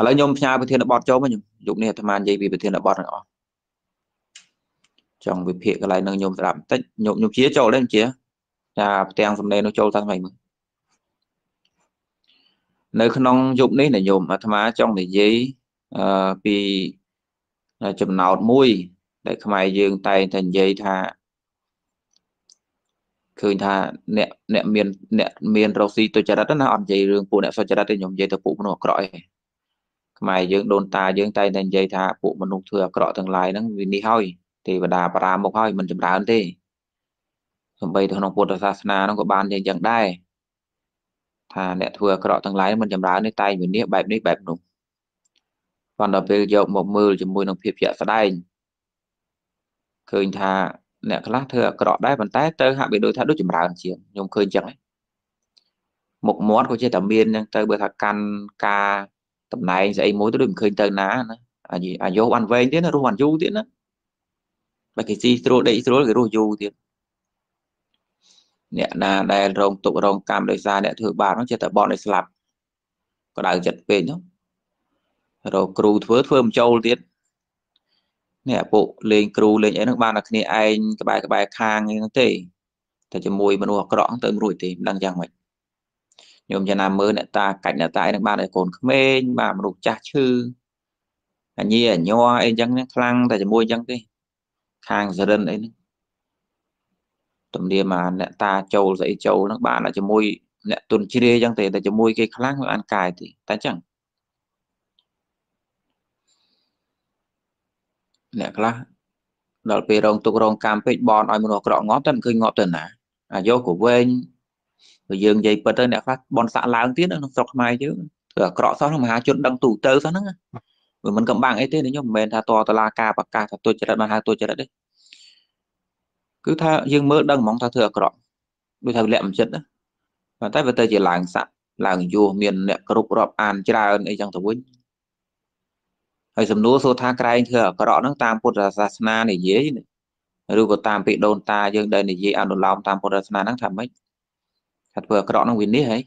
ឥឡូវខ្ញុំផ្ញើប្រធានបទចូលមកខ្ញុំយុគនេះអាត្មានិយាយពីប្រធានបទទាំងអស់ចង់វិភាគកន្លែងនឹងខ្ញុំស្ដាប់បន្តិចខ្ញុំខ្ញុំជាចូលដែរជាថាផ្ទាំងសំឡេងនោះចូលតាំងថ្មីមើលនៅក្នុងយុគនេះណាញោមអាត្មាចង់និយាយអឺពីចំណោទមួយ ដែលខ្មែរយើងតែងតែនិយាយថាឃើញថាអ្នកអ្នកមានអ្នកមានរកស៊ីទុច្ចរិតណាអត់និយាយរឿងពួកអ្នកសុចរិតទេខ្ញុំនិយាយទៅពួកមនុស្សអាក្រក់ឯង ខ្មែរយើងដូនតាយើងតែងតែនិយាយថាពួកមនុស្សធ្វើអាក្រក់ទាំងឡាយហ្នឹងវានេះហើយទេវតាបារាមុខហើយមិនចម្រើនទេសំបីទៅក្នុងពុទ្ធសាសនាហ្នឹងក៏បាននិយាយយ៉ាងដែរថាអ្នកធ្វើអាក្រក់ទាំងឡាយមិនចម្រើនទេតែវិនិច្ឆ័យបែបនេះបែបនោះប៉ុន្តែពេលយកមកមើលជាមួយនឹងភាពជាក់ស្ដែងឃើញថាអ្នកខ្លះធ្វើអាក្រក់ដែរប៉ុន្តែទៅហាក់បីដូចថាដូចចម្រើនជាងខ្ញុំឃើញចឹងមុខមាត់ក៏ជាតែមានចឹងទៅបើថាកាន់ការ តំណែងស្អីមួយទៅដូចមិនឃើញទៅណាណាអាយុបានវែងទៀតណារស់បានយូរទៀតណាបើគេស៊ីស្រួលដេកស្រួលគេរស់យូរទៀតអ្នកណាដែលរងទុករងកម្មដោយសារអ្នកធ្វើបាបនោះចេះតែបន់ឲ្យស្លាប់ក៏ដៅចិត្តពេកនោះរកគ្រូធ្វើធ្វើមិនចូលទៀតនេះពួកលេងគ្រូលេងអីហ្នឹងបានតែគ្នាឯងក្បែរក្បែរខាងហ្នឹងទេតែជាមួយមនុស្សអាក្រក់ទៅមិនរួចទេមិនដឹងយ៉ាងម៉េច ខ្ញុំចំណាំមើលអ្នកតាកាច់អ្នកតាឯហ្នឹងបានឲ្យកូនក្មេងបានមនុស្សចាស់ឈឺអញអញ័រអីចឹងខ្លាំងតែជាមួយចឹងទេខាងសរិនអីហ្នឹងទំនៀមអាអ្នកតាចូលស្អីចូលហ្នឹងបានតែជាមួយអ្នកទុនជ្រាយចឹងទេតែជាមួយគេខ្លាំងវាបានកាយទេតែចឹងអ្នកខ្លះដល់ពេលរងទុករងកម្មពេកបនឲ្យមនុស្សអាក្រក់ងាប់តែមិនឃើញងាប់ទៅណាអាយុក៏វែងបើ យើងនិយាយពិតទៅអ្នកខ្លះបនសាក់ឡើងទៀតក្នុងស្រុកខ្មែរយើងធ្វើអាក្រក់សោះមហាជនដឹងទូទៅសោះហ្នឹងវាមិនកំបាំងអីទេខ្ញុំមិនមែនថាតតឡាការប្រកាសថាទុច្ចរិតបានហៅទុច្ចរិតទេគឺថាយើងមើលដឹងហ្មងថាធ្វើអាក្រក់ដូចថាលាក់មិនចិត្តណាប៉ុន្តែវាទៅជាឡើងសាក់ឡើងយោមានអ្នកគ្រប់រាប់អានច្រើនអីចឹងទៅវិញហើយសំណួរសួរថាក្រែងធ្វើអាក្រក់ហ្នឹងតាមពុទ្ធសាសនានិយាយឬក៏តាមពីដូនតាយើងដែលនិយាយអនុលោមតាមពុទ្ធសាសនាហ្នឹងថាម៉េច ថាធ្វើអាក្រក់ហ្នឹងវិនិច្ឆ័យ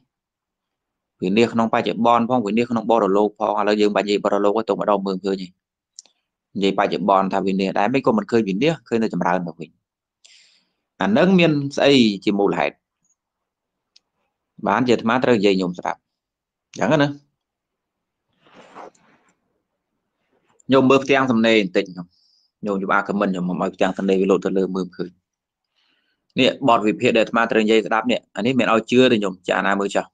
ហីវិនិច្ឆ័យក្នុងបច្ចុប្បន្នផងវិនិច្ឆ័យក្នុងបរលោកផងឥឡូវយើងបាច់និយាយបរលោកទៅម្ដងមើលឃើញហីនិយាយបច្ចុប្បន្នថាវិនិច្ឆ័យដែរមិនក៏មិនឃើញវិនិច្ឆ័យឃើញតែចម្រើនទៅវិញអានឹងមានស្អីជាមូលហេតុបានជាអាត្មាត្រូវនិយាយញោមស្ដាប់អញ្ចឹងណាញោមមើលផ្ទាំងសំណេរបន្តិចញោមញោមច្បាស់ខមមិនញោមមកឲ្យផ្ទាំងសំណេរវាលោតទៅលើមើលឃើញ នេះបទវិភាគដែលអាត្មាត្រូវនិយាយស្ដាប់នេះអានេះមិនឲ្យជឿទេញោមចាណាមើលចោះ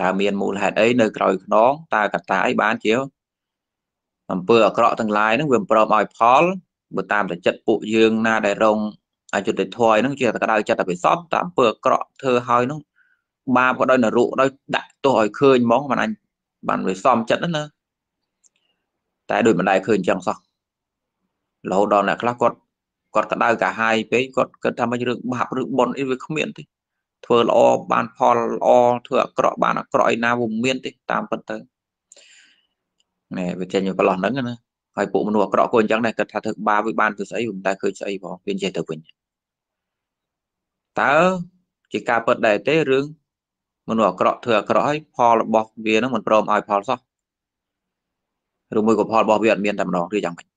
តើមានមូលហេតុអីនៅក្រោយខ្នងតើកត្តាអីបានជាអំពើអាក្រក់ទាំងឡាយហ្នឹងវាមិនព្រមឲ្យផលបើតាមតែចិត្តពួកយើងណាដែលរងអយុត្តិធម៌ហ្នឹងជាក្តៅចិត្តតែពិសពតាមអំពើអាក្រក់ធ្វើឲ្យហ្នឹងបាបក៏ដោយនរកដោយដាក់ទោសឲ្យឃើញហ្មងមិនអញបានវាសំចិត្តណាតែដូចមិនដែលឃើញចឹងសោះរហូតដល់អ្នកខ្លះគាត់ គាត់ក្តៅកាហាយពេកគាត់គិតថាមិនរឿងបាបឬបុណ្យអីវាគ្មានទេធ្វើល្អបានផលល្អធ្វើអាក្រក់បានអាក្រក់ឯណាវាមានទេតាមពិតទៅណែវាចេញប្រឡោះហ្នឹងណាហើយពួកមនុស្សអាក្រក់ក៏អញ្ចឹងដែរគិតថាធ្វើបាបវាបានធ្វើស្អីមិនតែឃើញស្អីផងវាចេះទៅវិញតើជាការពិតដែរទេរឿងមនុស្សអាក្រក់ធ្វើអាក្រក់ហើយផលរបស់វានឹងមិនព្រមឲ្យផលសោះឬមួយក៏ផលរបស់វាអត់មានតែម្ដងឬយ៉ាងម៉េច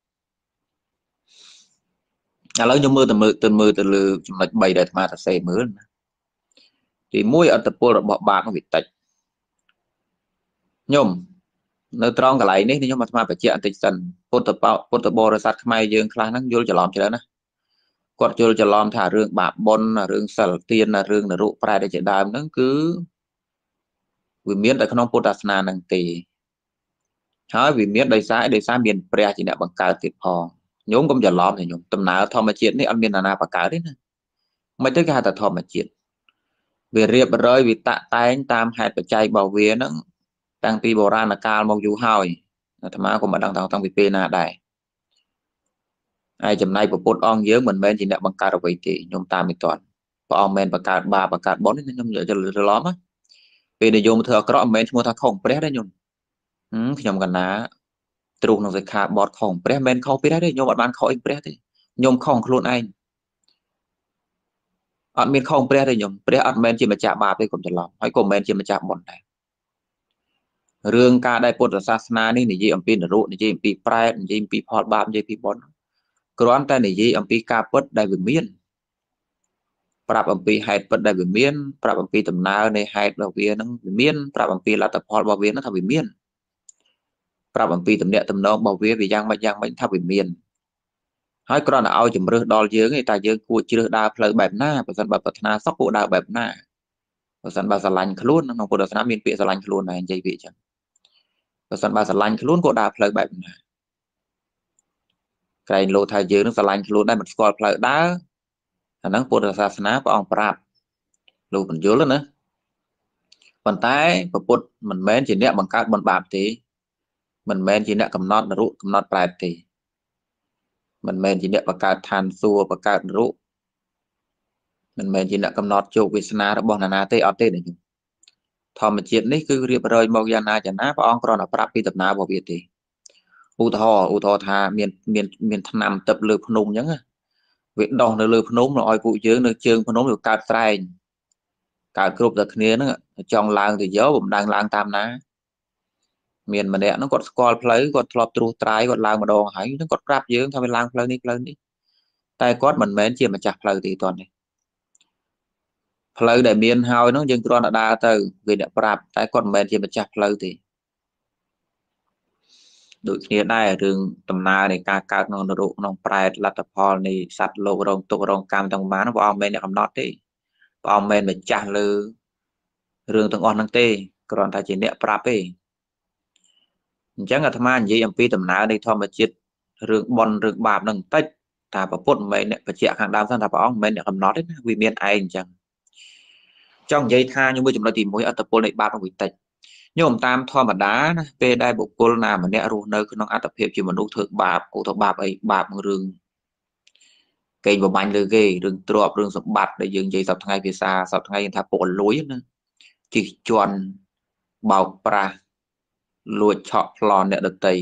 ឥឡូវខ្ញុំមើលទៅមើលទៅមើលទៅលើចំណុច3ដែលអាត្មាសរសេរមើលណាទី1អត្តពលរបស់បាបវាតិចខ្ញុំនៅត្រង់កន្លែងនេះខ្ញុំអាត្មាបញ្ជាក់បន្តិចសិនពុទ្ធពុទ្ធបរិស័ទខ្មែរយើងខ្លះហ្នឹងយល់ច្រឡំច្រើនណាគាត់យល់ច្រឡំថារឿងបាបបុណ្យរឿងសិលទានរឿងនរកប្រែដែលជាដើមហ្នឹងគឺវាមានតែក្នុងពុទ្ធសាសនាហ្នឹងទេហើយវាមានដោយសារដោយសារមានព្រះជាអ្នកបង្កើតទៀតផង ញោមកុំច្រឡំទេញោមដំណើរធម្មជាតិនេះអត់មាននរណាបង្កើតទេណាមិនទៅគេហៅថាធម្មជាតិវារៀបរយវាតាក់តែងតាមហេតុបច្ច័យរបស់វាហ្នឹងតាំងពីបុរាណកាលមកយូរហើយអាត្មាក៏មិនដឹងតាំងពីពេលណាដែរហើយចំណែកពុទ្ធអង្គយើងមិនមែនជាអ្នកបង្កើតអ្វីទេខ្ញុំតាមមិនទាន់ព្រះអង្គមិនបង្កើតបាបបង្កើតបុណ្យខ្ញុំច្រឡំណាពេលដែលយកមកធ្វើអាក្រក់មិនមែនឈ្មោះថាខុសព្រះទេខ្ញុំខ្ញុំកណា ទ្រុសក្នុងសិក្ខាបទខុសព្រះមិនមែនខុសព្រះទេខ្ញុំអត់បានខុសអីព្រះទេខ្ញុំខុសខ្លួនឯងអត់មានខុសព្រះទេខ្ញុំព្រះអត់មែនជាម្ចាស់បាបទេកុំច្រឡំហើយក៏មិនមែនជាម្ចាស់បុណ្យដែររឿងការដែលពុទ្ធសាសនានេះនិយាយអំពីនរកនិយាយអំពីប្រែតនិយាយអំពីផលបាបនិយាយពីបុណ្យគ្រាន់តែនិយាយអំពីការពិតដែលវាមានប្រាប់អំពីហេតុពិតដែលវាមានប្រាប់អំពីដំណើរនៃហេតុរបស់វានឹងវាមានប្រាប់អំពីលទ្ធផលរបស់វានឹងថាវាមាន ប្រាប់អំពីតំណែងតំណងរបស់វាវាយ៉ាងម៉េចយ៉ាងម៉េចថាវាមានហើយគ្រាន់តែឲ្យជំរឿសដល់យើងឯងតែយើងគួរជ្រើសដើរផ្លូវបែបណាបើសិនបើប្រាថ្នាសុខគួរដើរបែបណាបើសិនបើស្រឡាញ់ខ្លួនក្នុងពុទ្ធសាសនាមានពាក្យស្រឡាញ់ខ្លួនដែរនិយាយពាក្យចឹងបើសិនបើស្រឡាញ់ខ្លួនគួរដើរផ្លូវបែបណាក្រែងលោថាយើងនឹងស្រឡាញ់ខ្លួនដែរមិនស្គាល់ផ្លូវដើរអាហ្នឹងពុទ្ធសាសនាព្រះអង្គប្រាប់លោកបញ្យលណាប៉ុន្តែពពុទ្ធមិនមែនជាអ្នកបង្កើតបុណ្យបាបទេ មិនមែនជាអ្នកកំណត់នរុកំណត់ប្រែតទេមិនមែនជាអ្នកបង្កើតឋានសួគ៌បង្កើតនរុមិនមែនជាអ្នកកំណត់ជោគវាសនារបស់នរណាទេអត់ទេណាញោមធម្មជាតិនេះគឺរៀបរយមកយ៉ាងណាយ៉ាងណាព្រះអង្គគ្រាន់តែប្រាប់ពីដំណើររបស់វាទេឧទាហរណ៍ឧទាហរណ៍ថាមានមានមានឆ្នាំទឹកលើភ្នំអញ្ចឹងវាដោះនៅលើភ្នំឲ្យពួកយើងនៅជើងភ្នំវាកើតស្រែងកើតគ្រប់តែគ្នាហ្នឹងចង់ឡើងទៅយកបំដងឡើងតាមណា មានម្នាក់ហ្នឹងគាត់ស្គាល់ផ្លូវគាត់ធ្លាប់ត្រួសត្រាយគាត់ឡើងម្ដងហើយហ្នឹងគាត់ប្រាប់យើងថាវាឡើងផ្លូវនេះផ្លូវនេះតែគាត់មិនមែនជាម្ចាស់ផ្លូវទេតនេះផ្លូវដែលមានហើយហ្នឹងយើងគ្រាន់តែដើរទៅវាអ្នកប្រាប់តែគាត់មិនមែនជាម្ចាស់ផ្លូវទេដូចគ្នាដែររឿងដំណើរនៃការកើតក្នុងនរកក្នុងប្រែតលទ្ធផលនៃសត្វលោករងទុករងកម្មទាំងបានព្រះអង្គមិនមែនអ្នកកំណត់ទេព្រះអង្គមិនមែនម្ចាស់លើរឿងទាំងអស់ហ្នឹងទេគ្រាន់តែជាអ្នកប្រាប់ទេ អញ្ចឹងអាត្មានិយាយអំពីដំណើរនៃធម្មជាតិរឿងបនរឿងបាបហ្នឹងបន្តិចថាប្រពុតមិនមែនអ្នកបច្ចៈខាងដើមសិនថាព្រះអង្គមិនមែនអ្នកកំណត់ទេណាវាមានឯងអញ្ចឹងចង់និយាយថាខ្ញុំមួយចំណុចទី1អត្តពលនៃបាបនឹងវិតិចញោមតាមធម្មតាណាពេលដែលបុគ្គលណាម្នាក់រស់នៅក្នុងអត្តភាពជាមនុស្សធ្វើបាបឧទាហរណ៍បាបអីបាបរឿងកេងបំបញ្ញលើគេរឿងទ្រព្យរឿងសម្បត្តិដែលយើងនិយាយសប្តាហ៍ភាសាសប្តាហ៍ថាពុកលួយណាជិះជន់បោកប្រាស់ លួចឆក់ប្លន់អ្នកដតី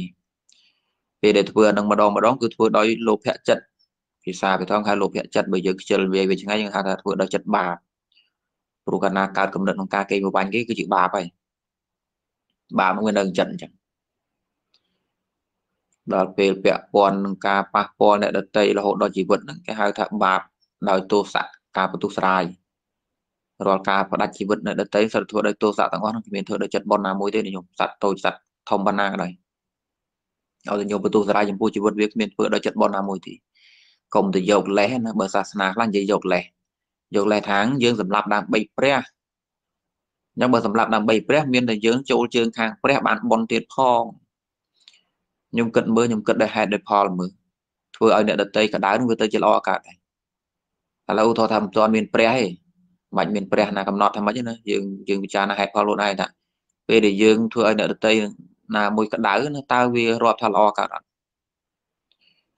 ពេលដែលធ្វើនឹងម្ដងម្ដងគឺធ្វើដោយលោភៈចិត្តភាសាពីថងហៅលោភៈចិត្តបើយើងខ្ជិលវាវាឆ្ងាយយើងហៅថាធ្វើដោយចិត្តបាបព្រោះកាលណាកើតកំណត់ក្នុងការកេងបំបញ្ញគេគឺជាបាបហើយបាបនោះវានៅចិត្តអញ្ចឹងដល់ពេលពាក់ព័ន្ធនឹងការប៉ះពាល់អ្នកដតីរហូតដល់ជីវិតហ្នឹងគេហៅថាបាបដោយទោសៈការបន្ទុះស្រាយ រាល់ការផ្ដាច់ជីវិតអ្នកដតីសិទ្ធិធ្វើដោយទោសៈទាំងអស់ហ្នឹងគ្មានធ្វើដោយចិត្តបនណាមួយទេញោមសត្វតូចសត្វធំប៉ុណ្ណាក៏ដោយឲ្យតែញោមបន្ទុះស្រាយចំពោះជីវិតវាគ្មានធ្វើដោយចិត្តបនណាមួយទេកុំទៅយកលេសណាបើសាសនាខ្លះនិយាយយកលេសយកលេសថាងយើងសម្រាប់ដើម្បីព្រះអញ្ចឹងបើសម្រាប់ដើម្បីព្រះមានតែយើងចូលជើងខាងព្រះបានបនទៀតផងខ្ញុំគិតមើលខ្ញុំគិតដោយហេតុដោយផលមើលធ្វើឲ្យអ្នកដតីកដៅនឹងវាទៅជាល្អកើតដែរឥឡូវថតថាមិនទាន់មានព្រះទេ មិនមានព្រះណាកំណត់ថាម៉េចណាយើងយើងពិចារណាហេតុផលខ្លួនឯងថាពេលដែលយើងធ្វើឲ្យអ្នកដតីណាមួយកដៅណាតើវារាប់ថាល្អកើតអត់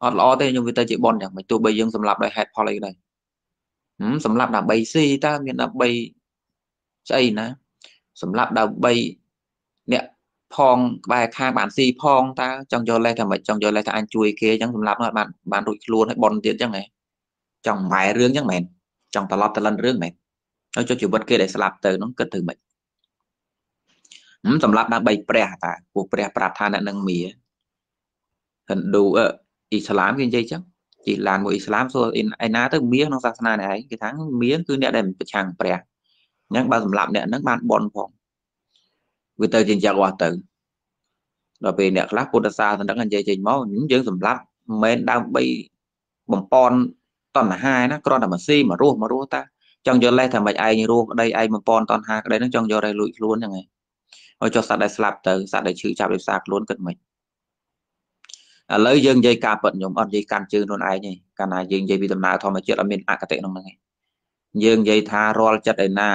អត់ល្អទេខ្ញុំវាទៅជាបនយ៉ាងមិនទោះបីយើងសម្លាប់ដោយហេតុផលអីក៏ដោយសម្លាប់ដើម្បីស៊ីតើមានដើម្បីស្អីណាសម្រាប់ដើម្បីអ្នកផងក្បែរខាងបានស៊ីផងតើចង់យកលេសថាមិនចង់យកលេសថាអញជួយគេអញ្ចឹងសម្រាប់នោះបានបានរួចខ្លួនហើយបនទៀតអញ្ចឹងហ៎ចង់ម៉ែរឿងអញ្ចឹងមែនចង់ត្រឡប់ទៅលិនរឿងមែន ហើយចុះជីវិតគេដែលស្លាប់ទៅនោះគិតទៅមិនសម្រាប់ដើម្បីព្រះតាពួកព្រះប្រាប់ថាអ្នកនឹងមាហិណ្ឌូអ៊ីស្លាមគេនិយាយអញ្ចឹងជីឡានមួយអ៊ីស្លាមសួរឯណាទៅមាក្នុងសាសនានេះឯងគេថាមាគឺអ្នកដែលប្រឆាំងព្រះអញ្ចឹងបើសម្រាប់អ្នកហ្នឹងបានបនផងវាទៅជាអញ្ចឹងអស់ទៅដល់ពេលអ្នកខ្លះពុទ្ធសាសនានិយាយចេញមកយើងសម្រាប់មិនមែនដើម្បីបំពន់តណ្ហាណាគ្រាន់តែមកស៊ីមករស់មករស់តា ចង់យកលេសថាមិនឯងរស់ក្តីឯងបំពន់តណ្ហាក្តីហ្នឹងចង់យករែលួចខ្លួនហ្នឹងឯងឲ្យចុះសត្វដែលស្លាប់ទៅសត្វដែលឈឺចាប់ដោយសារខ្លួនគិតមិនឥឡូវយើងនិយាយការពិតខ្ញុំអត់និយាយកាន់ជើងខ្លួនឯងទេកាលណាយើងនិយាយពីដំណើរធម្មជាតិអត់មានអកតេក្នុងហ្នឹងឯងយើងនិយាយថារាល់ចិត្តឯណា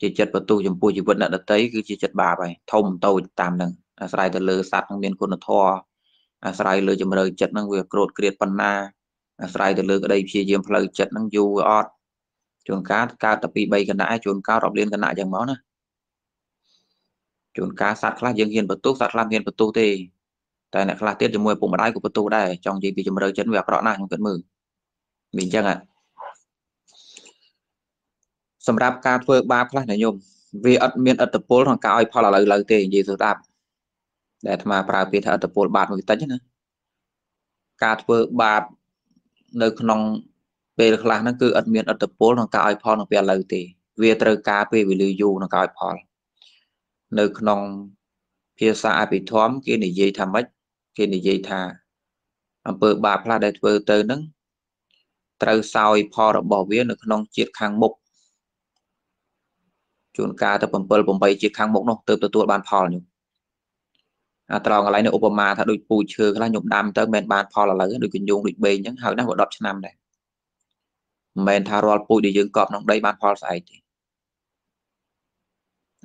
ជាចិត្តបន្ទុះចំពោះជីវិតអ្នកដតីគឺជាចិត្តបាបហើយធំតូចតាមនឹងអាស្រ័យទៅលើសត្វនឹងមានគុណធម៌អាស្រ័យលើជំរឿចិត្តនឹងវាក្រោតក្រៀតប៉ុណ្ណាអាស្រ័យទៅលើក្តីព្យាយាមផ្លូវចិត្តនឹងយូរអត់ ជួនកាលកើតតែពី3គណៈជួនកាលរាប់លានគណៈយ៉ាងមកណាជួនកាលសត្វខ្លះយើងហ៊ានបន្ទុះសត្វខ្លះហ៊ានបន្ទុះទេតែអ្នកខ្លះទៀតជាមួយពុកម្ដាយក៏បន្ទុះដែរចង់និយាយពីជំរឿចិត្តវាអាក្រក់ណាស់ខ្ញុំគិតមើលមានអញ្ចឹងហ่ะសម្រាប់ការធ្វើបាបខ្លះណាញោមវាអត់មានអត្តពលក្នុងការឲ្យផលឥឡូវឡើយទេនិយាយទៅស្ដាប់ដែលអាត្មាប្រើពាក្យថាអត្តពលបាបមួយតិចណាការធ្វើបាបនៅក្នុង ពេលខ្លះហ្នឹងគឺអត់មានអត្តពលក្នុងការឲ្យផលក្នុងពេលឥឡូវទេ វាត្រូវការពេលវេលាយូរក្នុងការឲ្យផល នៅក្នុងភាសាអភិធម្មគេនិយាយថាម៉េចគេនិយាយថាអំពើបាបខ្លះដែលធ្វើទៅហ្នឹងត្រូវសោយផលរបស់វា នៅក្នុងជាតិខាងមុខជួនកាលទៅ7 8ជាតិខាងមុខនោះទើបទទួលបានផលញោមអាត្រង់កន្លែងនេះឧបមាថាដូចពូជឈើខ្លះខ្ញុំដាំទៅមិនបានផលឥឡូវដូចកញ្ញូងដូចបេងអញ្ចឹងហើយណាស់10ឆ្នាំដែរ មិនមែនថារាល់ពូជដែលយើងកប់ក្នុងដីបានផលស្អែកទេ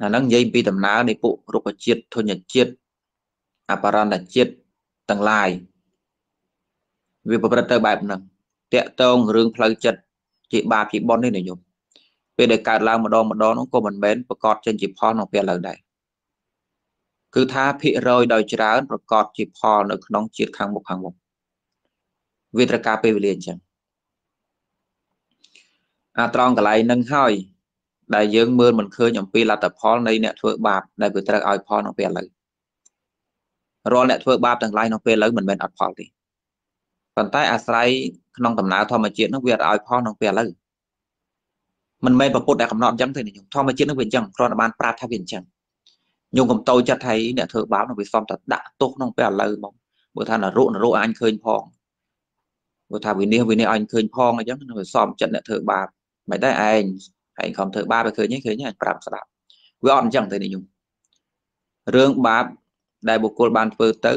អាហ្នឹងនិយាយពីដំណើរនៃពួករុក្ខជាតិធញ្ញជាតិអបរណជាតិទាំងឡាយវាប្រព្រឹត្តទៅបែបហ្នឹងតាក់តងរឿងផ្លូវចិត្តជាបាបជាបុណ្យនេះណាញោមពេលដែលកើតឡើងម្ដងម្ដងនោះក៏មិនមែនប្រកបចេញជាផលក្នុងពេលឥឡូវដែរគឺថាភិរយដោយច្រើនប្រកបជាផលនៅក្នុងជាតិខាងមុខខាងមុខវាត្រូវការពេលវេលាអញ្ចឹង អាត្រង់កន្លែងនឹងហើយដែលយើងមើលមិនឃើញអំពីលទ្ធផលនៃអ្នកធ្វើបាបដែលវាត្រូវឲ្យផលក្នុងពេលឥឡូវរាល់អ្នកធ្វើបាបទាំងឡាយក្នុងពេលឥឡូវមិនមែនអត់ផលទេប៉ុន្តែអាស្រ័យក្នុងដំណើរធម្មជាតិនោះវាអត់ឲ្យផលក្នុងពេលឥឡូវមិនមែនប្រពុតដែលកំណត់អញ្ចឹងទេខ្ញុំធម្មជាតិនោះវាអញ្ចឹងគ្រាន់តែបានប្រាប់ថាវាអញ្ចឹងខ្ញុំកំតោចិត្តថាអ្នកធ្វើបាបនោះវាសំតែដាក់ទោសក្នុងពេលឥឡូវហ្មងបើថានរកនរកអញឃើញផងបើថាវិនិច្ឆ័យវិនិច្ឆ័យអញឃើញផងអញ្ចឹងវាសំចិត្តអ្នកធ្វើបាប មិនដែរឯងឯងខំធ្វើបាបឲ្យឃើញឃើញអញប្រាប់ស្ដាប់វាអត់អញ្ចឹងទេខ្ញុំរឿងបាបដែលបុគ្គលបានធ្វើទៅ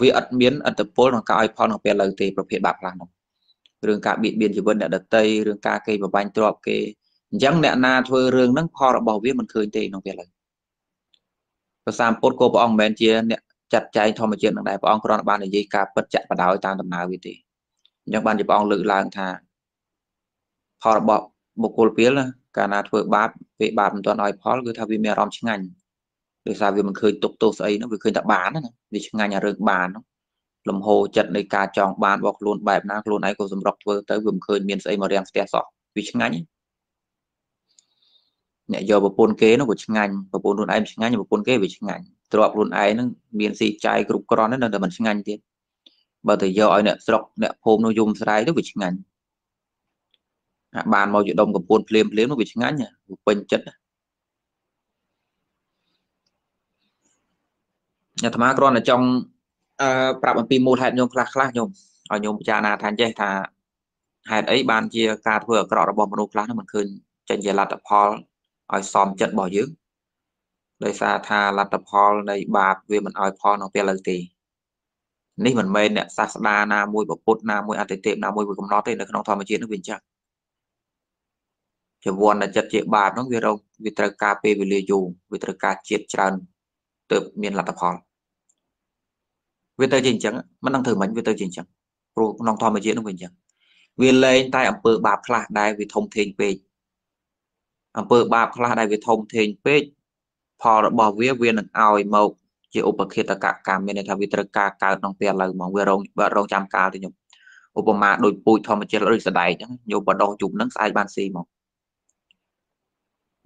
វាអត់មានអត្តពលក្នុងការឲ្យផលក្នុងពេលឥឡូវទេប្រភេទបាបខ្លះនោះរឿងការបៀតបៀនជីវិតអ្នកដតីរឿងការគេបបាញ់ទ្រព្យគេអញ្ចឹងអ្នកណាធ្វើរឿងហ្នឹងផលរបស់វាមិនឃើញទេក្នុងពេលឥឡូវព្រះសម្ពុទ្ធក៏ព្រះអង្គមិនមែនជាអ្នកចាត់ចែងធម្មជាតិនឹងដែរព្រះអង្គគ្រាន់តែបាននិយាយការពិតចាក់បដោយតាមដំណើរវាទេអញ្ចឹងបានជាព្រះអង្គលើកឡើងថា ផលរបស់បុគ្គលពីលណាកាលណាធ្វើបាបពេលបាបមិនទាន់ឲ្យផលគឺថាវាមានអារម្មណ៍ឆ្ងាញ់ដោយសារវាមិនឃើញទុកទោសស្អីហ្នឹងវាឃើញតែបានណាវាឆ្ងាញ់អារឿងបានហ្នឹងលំហូរចិត្តនៃការចង់បានរបស់ខ្លួនបែបណាខ្លួនឯងក៏សម្រុកធ្វើទៅវាមិនឃើញមានស្អីមករាំងស្ទះសោះវាឆ្ងាញ់អ្នកយកប្រពន្ធគេនោះវាឆ្ងាញ់ប្រពន្ធខ្លួនឯងឆ្ងាញ់ប្រពន្ធគេវាឆ្ងាញ់ទ្របខ្លួនឯងហ្នឹងមានស៊ីចាយគ្រប់គ្រាន់នៅតែមិនឆ្ងាញ់ទៀតបើទៅយកឲ្យអ្នកស្រុកអ្នកភូមិនោះយំស្រែកទៅវាឆ្ងាញ់ បានមកយដុំកំពួនភ្លាមភ្លាមនោះវាឆ្ងាញ់ពេញចិត្តអាត្មាគ្រាន់តែចង់អឺប្រាប់អំពីមូលហេតុញោមខ្លះខ្លះញោមឲ្យញោមពិចារណាថាចេះថាហេតុអីបានជាការធ្វើអាក្រក់របស់មនុស្សខ្លះនោះមិនឃើញចេញជាលទ្ធផលឲ្យសមចិត្តរបស់យើងដោយសារថាលទ្ធផលនៃបាបវាមិនឲ្យផលនៅពេលឥឡូវទេនេះមិនមែនអ្នកសាស្តាណាមួយពុទ្ធណាមួយអតិទេពណាមួយវាកំណត់ទេនៅក្នុងធម្មជាតិនោះវាអញ្ចឹង ជាវណ្ណចិត្តជាបាបនោះវារកវាត្រូវការពេលវេលាយូរវាត្រូវការជាតិច្រើនទើបមានលទ្ធផលវាទៅជាអញ្ចឹងមិនដឹងធ្វើម៉េចវាទៅជាអញ្ចឹងព្រោះក្នុងធម្មជាតិនោះវាអញ្ចឹងវាលែងតែអំពើបាបខ្លះដែលវាធំធេងពេកអំពើបាបខ្លះដែលវាធំធេងពេកផលរបស់វាវានឹងឲ្យមកជាឧបឃាតកកម្មមានន័យថាវាត្រូវការកើតក្នុងពេលឥឡូវហ្មងវារងរងចាំកាលទៅខ្ញុំឧបមាដូចពូជធម្មជាតិឬសដែកអញ្ចឹងយកបដោះជុំនឹងស្អែកបានស៊ីមក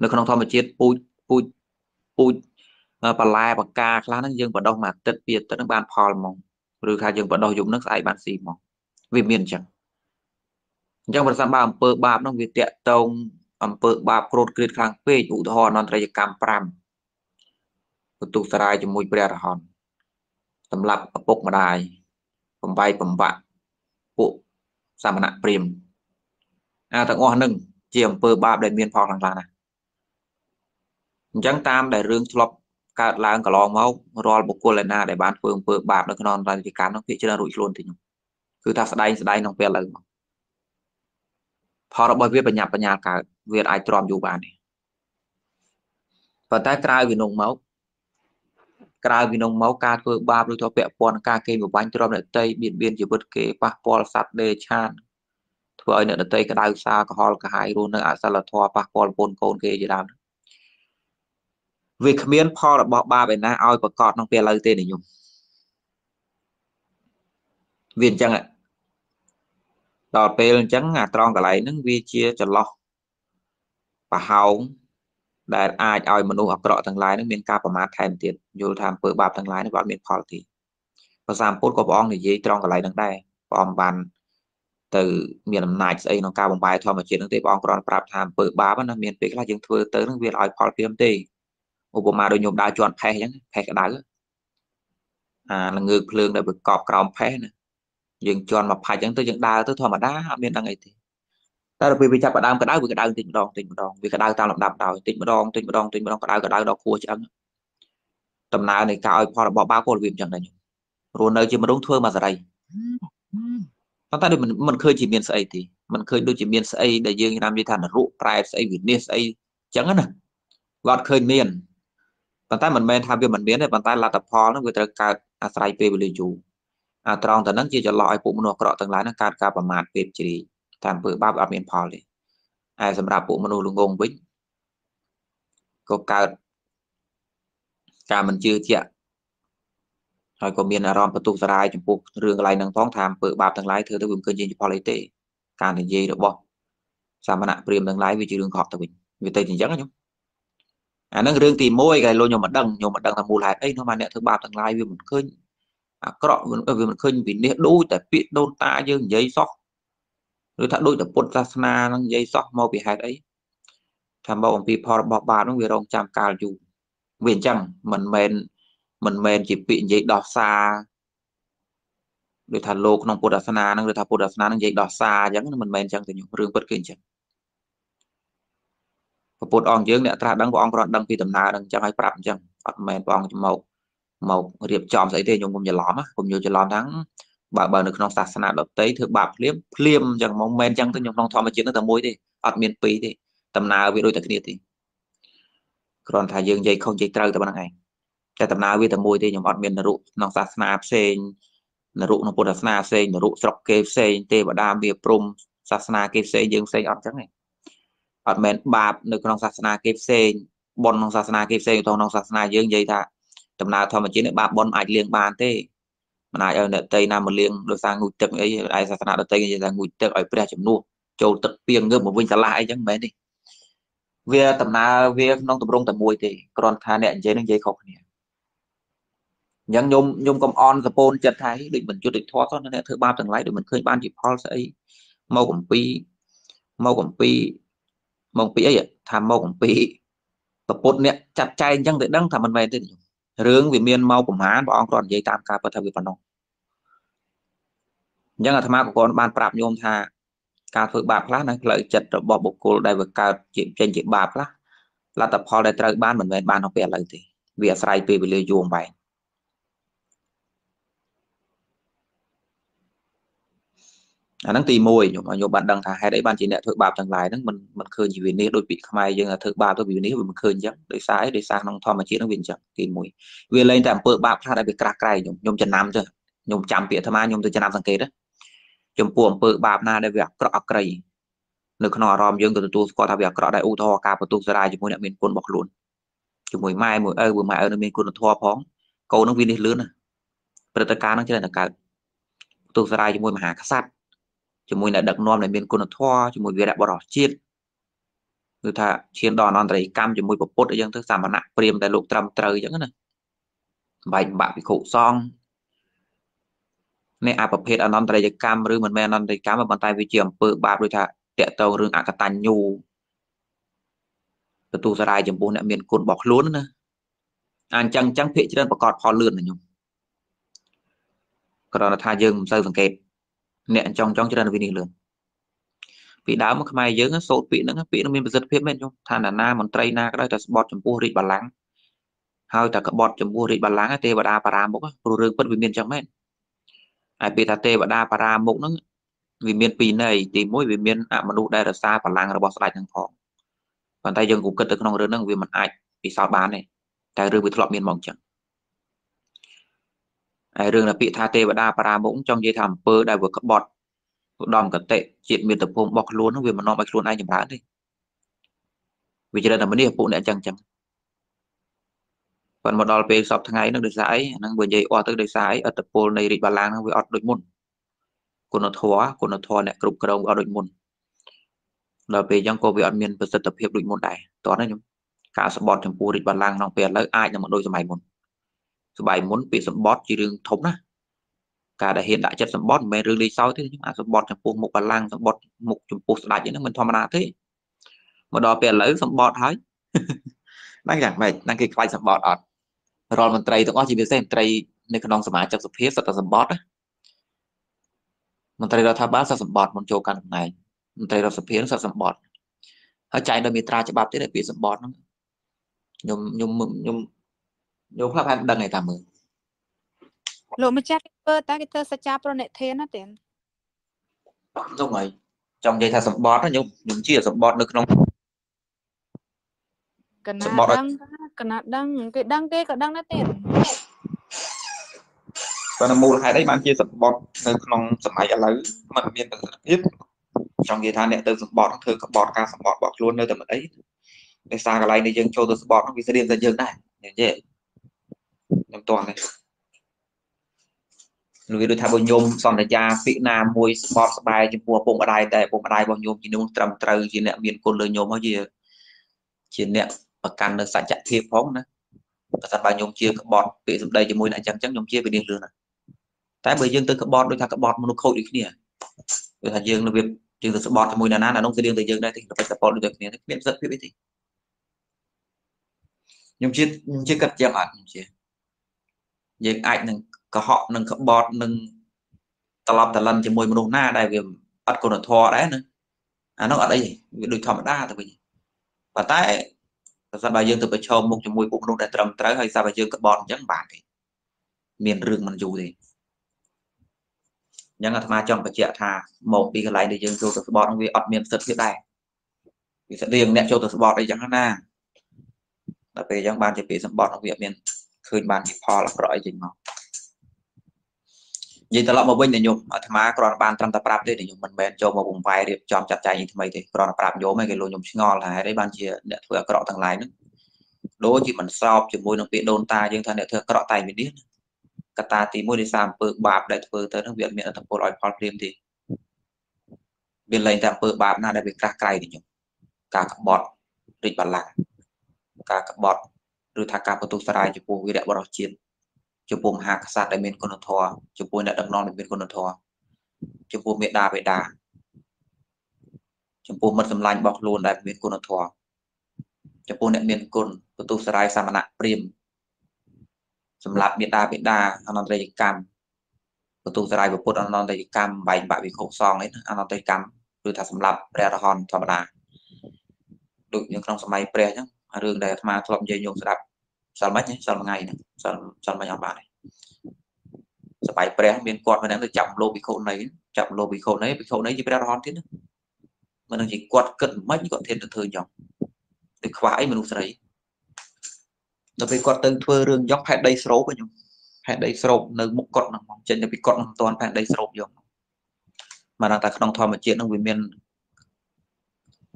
នៅក្នុងធម្មជាតិពូជពូជពូជបន្លែបកាខ្លះហ្នឹងយើងបដោះមួយអាទិត្យពីរអាទិត្យហ្នឹងបានផលហ្មងឬថាយើងបដោះយប់ហ្នឹងស្អែកបានស៊ីហ្មងវាមានអញ្ចឹងអញ្ចឹងប្រសិនបើអំពើបាបហ្នឹងវាតាក់តងអំពើបាប ក្រោតក្រៀតខ្លាំងពេកឧទាហរណ៍អនន្តរយកម្ម5បន្ទុកសារាយជាមួយព្រះរហន្តសម្រាប់ឪពុកម្ដាយបំបីបំបាក់ពួកសាមណៈព្រាមអាទាំងអស់ហ្នឹងជាអំពើបាបដែលមានផលខ្លាំងណាស់ អញ្ចឹងតាមដែលរឿងធ្លាប់កើតឡើងកន្លងមករាល់បុគ្គលឯណាដែលបានធ្វើអំពើបាបនៅក្នុងរាជកម្មនោះភាគច្រើនរួចខ្លួនទីនោះគឺថាស្ដែងស្ដែងក្នុងពេលឥឡូវមកផលរបស់វាបញ្ញាបញ្ញាកើតវាអាចទ្រាំយូរបានទេប៉ុន្តែក្រៅពីនោះមកក្រៅពីនោះមកការធ្វើបាបឬក៏ពាក់ព័ន្ធការគេបបាញ់ទ្រាំអ្នកតីបៀតបៀនជីវិតគេប៉ះពាល់សត្វដេឆានធ្វើឲ្យអ្នកដតីក្តៅសាកុហលកាហាយរស់នៅអសិលធម៌ប៉ះពាល់កូនកូនគេជាដើម វាគ្មាន ផលរបស់បាបឯណាឲ្យប្រកបក្នុងពេលឥឡូវទេនិយមវាអញ្ចឹងដល់ពេលអញ្ចឹងអាត្រង់កន្លែងហ្នឹងវាជាចន្លោះប្រហោងដែលអាចឲ្យមនុស្សអាក្រក់ទាំងឡាយនឹងមានការប្រមាថថែមទៀតយល់ថាអំពើបាបទាំងឡាយនេះវាអត់មានផលទេភាសាពុទ្ធក៏ព្រះអង្គនិយាយត្រង់កន្លែងហ្នឹងដែរព្រះអង្គបានទៅមានអំណាចស្អីក្នុងការបំបាយធម្មជាតិហ្នឹងទេព្រះអង្គគ្រាន់ប្រាប់ថាអំពើបាបណាមានពេលខ្លះយើងធ្វើទៅហ្នឹងវាឲ្យផលព្រាមទេ ឧបមាដូចញោមដើរជាន់ផេះអញ្ចឹងផេះក្តៅអាល្ងើកភ្លើងដែលប្រកបក្រោមផេះណាយើងជន់មកផាច់អញ្ចឹងទៅយើងដើរទៅធម្មតាអត់មានដឹងអីទេតែដល់ពេលវាចាប់ផ្ដើមក្តៅវាក្តៅតិចម្ដងតិចម្ដងវាក្តៅតាមលំដាប់ដោយតិចម្ដងតិចម្ដងតិចម្ដងក្តៅក្តៅដល់ខួរឆ្អឹងដំណើរនៃការឲ្យផលរបស់បាបក៏របៀបអញ្ចឹងដែរខ្ញុំរស់នៅជាមនុស្សធ្វើមកសេរីប៉ុន្តែដូចមិនឃើញជាមានស្អីទេមិនឃើញដូចជាមានស្អីដែលយើងតាមនិយាយថានរកប្រែស្អីវិនិច្ឆ័យស្អីអញ្ចឹងណាគាត់អត់ឃើញមាន ប៉ុន្តែមិនមែនថាវាមិនមានទេប៉ុន្តែលទ្ធផលហ្នឹងវាត្រូវកើតអាស្រ័យពេលវេលាយូរអាត្រង់ទៅហ្នឹងជាចន្លោះឲ្យពួកមនុស្សអាក្រក់ទាំងឡាយហ្នឹងកើតការប្រមាថពេបជ្រីតាមអំពើបាបអត់មានផលទេឯសម្រាប់ពួកមនុស្សល្ងងវិញក៏កើតការមិនជឿជាក់ហើយក៏មានអារម្មណ៍បន្ទុកសារាយចំពោះរឿងកន្លែងហ្នឹងផងថាអំពើបាបទាំងឡាយធ្វើទៅវាមិនឃើញជាផលអីទេ ការនិយាយរបស់សាមណៈព្រាមទាំងឡាយវាជារឿងកុហកទៅវិញវាទៅជាអញ្ចឹងខ្ញុំ អាហ្នឹងរឿងទី1គេលោកខ្ញុំមិនដឹងខ្ញុំមិនដឹងថាមូលហេតុអីនោះមកអ្នកធ្វើបាបទាំងឡាយវាមិនឃើញអាក្រក់វាមិនឃើញវិនិច្ឆ័យដូចតែពាក្យដូនតាយើងនិយាយសោះឬថាដូចតែពុទ្ធសាសនានឹងនិយាយសោះមកពីហេតុអីថាមកអំពីផលរបស់បាបនោះវារងចាំកាលយូរវាអញ្ចឹងមិនមែនមិនមែនជាពាក្យនិយាយដោះសារដូចថាលោកក្នុងពុទ្ធសាសនានឹងឬថាពុទ្ធសាសនានឹងនិយាយដោះសារអញ្ចឹងមិនមែនអញ្ចឹងទេញោមរឿងពិតគឺអញ្ចឹង ពពុទ្ធអង្គយើងអ្នកត្រាស់ដឹងព្រះអង្គគ្រាន់ដឹងពីដំណើរនឹងអញ្ចឹងឲ្យប្រាប់អញ្ចឹងអត់មែនព្រះអង្គមកមករៀបចំស្អីទេញោមកុំច្រឡំកុំយល់ច្រឡំថាបើបើនៅក្នុងសាសនាដតីធ្វើបាបភ្លាមភ្លាមអញ្ចឹងមកមិនមែនអញ្ចឹងទៅខ្ញុំក្នុងធម្មជាតិនោះតែមួយទេអត់មានពីរទេដំណើរវាដូចតែគ្នាទេគ្រាន់ថាយើងនិយាយខុសនិយាយត្រូវតែប៉ុណ្្នឹងឯងតែដំណើរវាតែមួយទេខ្ញុំអត់មាននរុក្នុងសាសនាផ្សេងនរុក្នុងពុទ្ធសាសនាផ្សេងនរុស្រុកគេផ្សេងទេវតាវាព្រំសាសនាគេផ្សេងយើងផ្សេងអត់អញ្ចឹងទេ អត់មែនបាបនៅក្នុងសាសនាគេផ្សេងបុណ្យក្នុងសាសនាគេផ្សេងក្នុងសាសនាយើងនិយាយថាដំណើរធម្មជាតិនេះបាបបុណ្យអាចលៀងបានទេមិនអាចឲ្យអ្នកតីណាមកលៀងដោយសារងូចទឹកអីឯសាសនាដតីនិយាយថាងូចទឹកឲ្យព្រះជំនួសចូលទឹកពីងងើបមកវិញឆ្លាស់អីចឹងមិនមែនទេវាដំណើរវាក្នុងទម្រង់តែមួយទេគ្រាន់ថាអ្នកនិយាយនឹងនិយាយខុសគ្នាអញ្ចឹងខ្ញុំខ្ញុំកំអន់សពូនចិត្តថាដូចមិនយុត្តិធម៌សោះអ្នកធ្វើបាបទាំងឡាយដូចមិនឃើញបានជាផលស្អីមកអំពីមកអំពី មកអំពីអីថាមកអំពីប្រពុតអ្នកចាត់ចែងអញ្ចឹងទៅដឹងថាមិនមែនទេខ្ញុំរឿងវាមានមកប្រមាណព្រះអង្គគ្រាន់និយាយតាមការពិតថាវាប៉ុណ្ណោះអញ្ចឹងអាត្មាក៏គាត់បានប្រាប់ញោមថាការធ្វើបាបខ្លះនៅផ្លូវចិត្តរបស់បុគ្គលដែលវាកើតជាចេញជាបាបខ្លះលទ្ធផលដែលត្រូវបានមិនមែនបានក្នុងពេលឥឡូវទេវាអាស្រ័យពេលវេលាយូរអង្វែង អាហ្នឹងទី1ខ្ញុំខ្ញុំបានដឹងថាហេតុអីបានជាអ្នកធ្វើបាបទាំងឡាយហ្នឹងមិនមិនឃើញជីវិតនេះដូចពីខ្មែរយើងធ្វើបាបទៅវិនិច្ឆ័យវាមិនឃើញអញ្ចឹងដោយសារអីដោយសារក្នុងធម្មជាតិហ្នឹងវាអញ្ចឹងទី1វាលែងតែអំពើបាបខ្លះដែលវាក្រាស់ក្រែងខ្ញុំខ្ញុំចំណាំទៅខ្ញុំចាំពាក្យអាត្មាខ្ញុំទៅចំណាំសង្កេតចំពោះអំពើបាបណាដែលវាអាក្រក់អក្រិយនៅក្នុងអារម្មណ៍យើងក៏ទទួលស្គាល់ថាវាអាក្រក់ដែរឧទាហរណ៍ការបន្ទុកសារាយជាមួយអ្នកមានគុណរបស់ខ្លួនជាមួយម៉ែមួយឪមួយម៉ែឪនឹងមានគុណធម៌ផងកូននឹងវានេះលឿនណាព្រឹត្តិការណ៍នឹងច្រើនតែកើតបន្ទុកសារាយជាមួយមហាក្សត្រ ជាមួយអ្នកដឹកនាំដែលមានគុណធម៌ជាមួយវីរៈបរិសជាតិគឺថាឈានដល់អនន្តរិយកម្មជាមួយពពុទ្ធអញ្ចឹងទៅសាមណៈព្រាមតែលោកត្រឹមត្រូវអញ្ចឹងណាបែកបាក់ភិក្ខុសង្ឃនេះអាប្រភេទអនន្តរិយកម្មឬមិនមែនអនន្តរិយកម្មប៉ុន្តែវាជាអំពើបាបដូចថាតកតងរឿងអកតញ្ញូទទួលសរាយចំពោះអ្នកមានគុណរបស់ខ្លួនណាអញ្ចឹងអញ្ចឹងភាកច្រើនប្រកបផលលឿនណាខ្ញុំគ្រាន់តែថាយើងមិនសូវសង្កេត អ្នកចង់ចង់ច្រើនវិនិច្ឆ័យលឿនពីដើមមកខ្មែរយើងសូត្រពាក្យហ្នឹងពាក្យហ្នឹងមានប្រសិទ្ធភាពមែនខ្ញុំថាណានាមន្ត្រីណាក៏ដោយតែស្បត់ចំពោះរាជបល្ល័ង្កហើយតែក្បត់ចំពោះរាជបល្ល័ង្កទេវតាបារាមុខព្រោះរឿងពិតវាមានចឹងមែនហើយពេលថាទេវតាបារាមុខហ្នឹងវាមានពីរន័យទី1វាមានអមនុស្សដែលរសារបល្ល័ង្ករបស់ស្ដេចហ្នឹងផងប៉ុន្តែយើងគូគិតទៅក្នុងរឿងហ្នឹងវាមិនអាចពិសោធន៍បានទេតែរឿងវាធ្លាប់មានមកចឹង ហើយរឿងដែលពាក្យថាទេវតាបារាមុខចង់និយាយថាអំពើដែលវាក្បត់ឧត្តមកតិជាតិមាតុភូមិរបស់ខ្លួននោះវាមិននាំឲ្យខ្លួនឯងចម្រើនទេវាច្រើនតែមនុស្សពួកអ្នកចឹងចឹងប៉ុន្តែមកដល់ពេលសពថ្ងៃហ្នឹងដោយសារអីហ្នឹងបើនិយាយអស់ទៅដោយសារអីអត្តពលនៃរាជបល្ល័ង្កហ្នឹងវាអត់ដូចមុនគុណធម៌គុណធម៌អ្នកគ្រប់គ្រងវាអត់ដូចមុនដល់ពេលអញ្ចឹងក៏វាអត់មានប្រសិទ្ធភាពដូចមុនដែរតោះណាខ្ញុំការសម្បត់ចំពោះរាជបល្ល័ង្កក្នុងពេលឥឡូវអាចនឹងមិនដូចសម័យមុន សម័យមុនពាក្យសម្បត់ជារឿងធំណាការដែលហ៊ានដាក់ចិត្តសម្បត់មិនមែនរឿងលេខសើចទេអាសម្បត់ចំពោះមុខបល្ល័ង្កសម្បត់មុខចំពោះស្ដេចហ្នឹងមិនធម្មតាទេមកដល់ពេលឥឡូវសម្បត់ហើយហ្នឹងយ៉ាងម៉េចហ្នឹងគេខ្វាយសម្បត់អត់រាល់មន្ត្រីទាំងអស់ជាពិសេសមន្ត្រីនៅក្នុងសមាជិកសភាសិតតែសម្បត្តិណាមន្ត្រីរដ្ឋាភិបាលសិតសម្បត្តិមុនចូលកាន់តំណែងមន្ត្រីរដ្ឋសភាសិតសម្បត្តិហើយចែងដោយមេត្រាច្បាប់ទៀតពាក្យសម្បត្តិហ្នឹងខ្ញុំខ្ញុំខ្ញុំ ខ្ញុំខ្លះតែដឹងឯតាមើលលោកម្ចាស់គេធ្វើតែគេធ្វើសច្ចាប្រណិធានណាទេនោះហើយចង់និយាយថាសម្បត្តិខ្ញុំខ្ញុំជាសម្បត្តិនៅក្នុងកណាដឹងកណាដឹងគេដឹងគេក៏ដឹងដែរទេប៉ុន្តែមូលហេតុអីបានជាសម្បត្តិនៅក្នុងសម័យឥឡូវมันមានប្រសិទ្ធភាពចង់និយាយថាអ្នកទៅសម្បត្តិធ្វើក្បត់ការសម្បត្តិរបស់ខ្លួននៅតែមិនអីដោយសារកន្លែងដែលយើងចូលទៅសម្បត្តិនោះវាស្រៀងតែយើងដែរនិយាយ ខ្ញុំតោះនេះវាដូចថាបើញោមសន្យាពាក្យណាមួយស្បត់ស្បែកចំពោះពុកម្ដាយតែពុកម្ដាយរបស់ញោមជានោះត្រឹមត្រូវជាអ្នកមានគុណលើញោមហើយជាជាអ្នកប្រកាន់នៅសច្ចភាពផងណាបើសិនបើញោមជាក្បត់ពាក្យសម្ដីជាមួយអ្នកអញ្ចឹងអញ្ចឹងញោមជាវិនិច្ឆ័យលឿនណាតែបើយើងទៅក្បត់ដូចថាក្បត់មនុស្សខូចដូចគ្នាគឺថាយើងរបៀបយើងទៅស្បត់ជាមួយអ្នកណាអានោះស្រៀងទៅយើងដែរទេទៅស្បត់ដូចគ្នាគ្មានប្រសិទ្ធភាពអីទេខ្ញុំជាខ្ញុំជាកាត់យ៉ាងអត់ខ្ញុំជា យើងអាចនឹងកុហកនឹងក្បត់នឹងត្រឡប់តលិនជាមួយមនុស្សណាដែលវាអត់គុណធម៌ដែរណាអានោះអត់អីវាដូចធម្មតាទៅវិញប៉ុន្តែប្រសិនបើយើងទៅប្រឈមមុខជាមួយពួកមនុស្សដែលត្រឹមត្រូវហើយសាប់តែយើងក្បត់អញ្ចឹងបានទេមានរឿងមិនយូរទេអញ្ចឹងអាត្មាចង់បញ្ជាក់ថាមកពីកន្លែងដែលយើងចូលទៅស្បត់នឹងវាអត់មានប្រសិទ្ធភាពដែរវាស្តៀងអ្នកចូលទៅស្បត់អីចឹងណាដល់ពេលអញ្ចឹងបានជាពេលសម្បត្តិនឹងវាអត់មាន ឃើញបានជាផលអាក្រក់អីចេញមកនិយាយត្រឡប់មកវិញញោមអាត្មាគ្រាន់បានត្រឹមតែប្រាប់ទេញោមមិនមែនចូលមកបំបែរៀបចំចាត់ចែងថ្មីទេគ្រាន់តែប្រាប់ញោមឯងគេលោកញោមឆ្ងល់ថាហេតុអីបានជាអ្នកធ្វើអាក្រក់ទាំងឡាយហ្នឹងដូចជាមិនស្រោបជាមួយនឹងពាក្យដូនតាយើងថាអ្នកធ្វើអាក្រក់តែវិនិច្ឆ័យកត្តាទី1នៃសារអំពើបាបដែលធ្វើទៅហ្នឹងវាអត់មានអត្ថប្រយោជន៍ឲ្យផលព្រាមទេវាលែងតែអំពើបាបណាដែលវាក្រាស់ក្រៃទេញោមការក្បត់រិចបលាំងការក្បត់ ឬថាការបន្ទុះសារាយចំពោះវីរៈបរិសជាតិចំពោះមហាក្សត្រដែលមានគុណធម៌ចំពោះអ្នកដឹកនាំដែលមានគុណធម៌ចំពោះមេដាបេដាចំពោះមិត្តសម្លាញ់របស់ខ្លួនដែលមានគុណធម៌ចំពោះអ្នកមានគុណបន្ទុះសារាយសមណៈព្រាមសម្រាប់មេដាបេដាអនន្តរិយកម្មបន្ទុះសារាយពុទ្ធអនន្តរិយកម្មបែងបាក់វិខុសងនេះអនន្តរិយកម្មគឺថាសម្រាប់ព្រះរហន្តធម្មតាដូចនៅក្នុងសម័យព្រះអញ្ចឹងរឿងដែលអាត្មាធ្លាប់និយាយញោមស្ដាប់ សិលមិនសិលមួយថ្ងៃហ្នឹងសិលសិលមិនអត់បានទេសបាយព្រះមានគាត់មិនដឹងទៅចាប់លោភិក្ខុនៃចាប់លោភិក្ខុនៃភិក្ខុនៃជាព្រះរហន្តទៀតណាមិនដឹងជាគាត់គិតមិនគាត់ធានទៅធ្វើយ៉ាងទៅខ្វះអីមនុស្សស្រីដល់ពេលគាត់ទៅធ្វើរឿងយ៉ាងផែនដីស្រោបខ្ញុំផែនដីស្រោបនៅមុខគាត់ហ្នឹងចេញទៅពីគាត់មិនទាន់ផែនដីស្រោបយកមកដល់តែក្នុងធម្មជាតិហ្នឹងវាមាន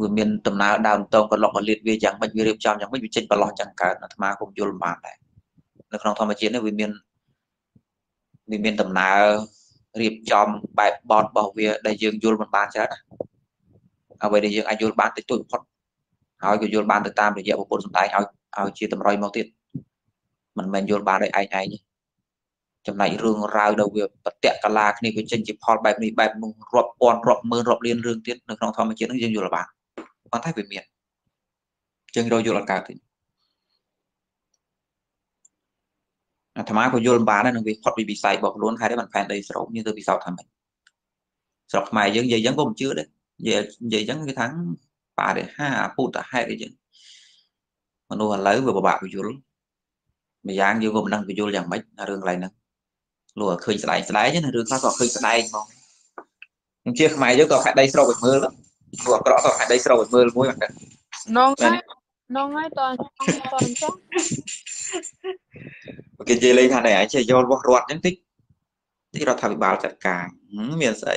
វាមានដំណើរដើមតងក៏លុកកលៀតវាយ៉ាងម៉េចវារៀបចំយ៉ាងម៉េចវាចេញប្រឡោះចឹងកើតអាត្មាគុំយល់បានដែរនៅក្នុងធម្មជាតិនេះវាមានវាមានដំណើររៀបចំបែបបត់របស់វាដែលយើងយល់មិនបានច្រើនណាអ្វីដែលយើងអាចយល់បានតិចតួចបំផុតហើយក៏យល់បានទៅតាមរយៈពុទ្ធសម្ដែងឲ្យឲ្យជាតម្រុយមកទៀតមិនមែនយល់បានដោយឯងឯងទេចំណែករឿងរ៉ាវដែលវាប្រតិកលាគ្នាវាចេញជាផលបែបនេះបែបនោះរាប់ពាន់រាប់ម៉ឺនរាប់លានរឿងទៀតនៅក្នុងធម្មជាតិនឹងយើងយល់បាន ប៉ុន្តែវាមានយើងរយល់អត់កើតទេអាត្មាក៏យល់បានដែរនឹងវាផុតពីវិស័យរបស់ខ្លួនហើយបានផែនដីស្រោបយើងទៅពិសោធន៍ថាម៉េចស្រុកខ្មែរយើងនិយាយអញ្ចឹងក៏មិនជឿដែរនិយាយនិយាយអញ្ចឹងគេថាបរិហាពុទ្ធហេតុអីចឹងមនុស្សឥឡូវវាពិបាកពយល់ម្យ៉ាងយើងក៏មិនដឹងពយល់យ៉ាងម៉េចរឿងកន្លែងហ្នឹងលោកឃើញស្ដែងស្ដែងណារឿងខ្លះក៏ឃើញស្ដែងហ្មងខ្ញុំជាខ្មែរយើងក៏ផែនដីស្រោបឲ្យមើល លោកអក្រក់ក៏ផែនដីស្រោបឲ្យមើលមួយបាទនងហើយនងហើយតើតើអញ្ចឹងគេនិយាយលេងថាណែឯងចេះយល់របស់រដ្ឋអញ្ចឹងតិចទីរដ្ឋាភិបាលចាត់ការមានស្អី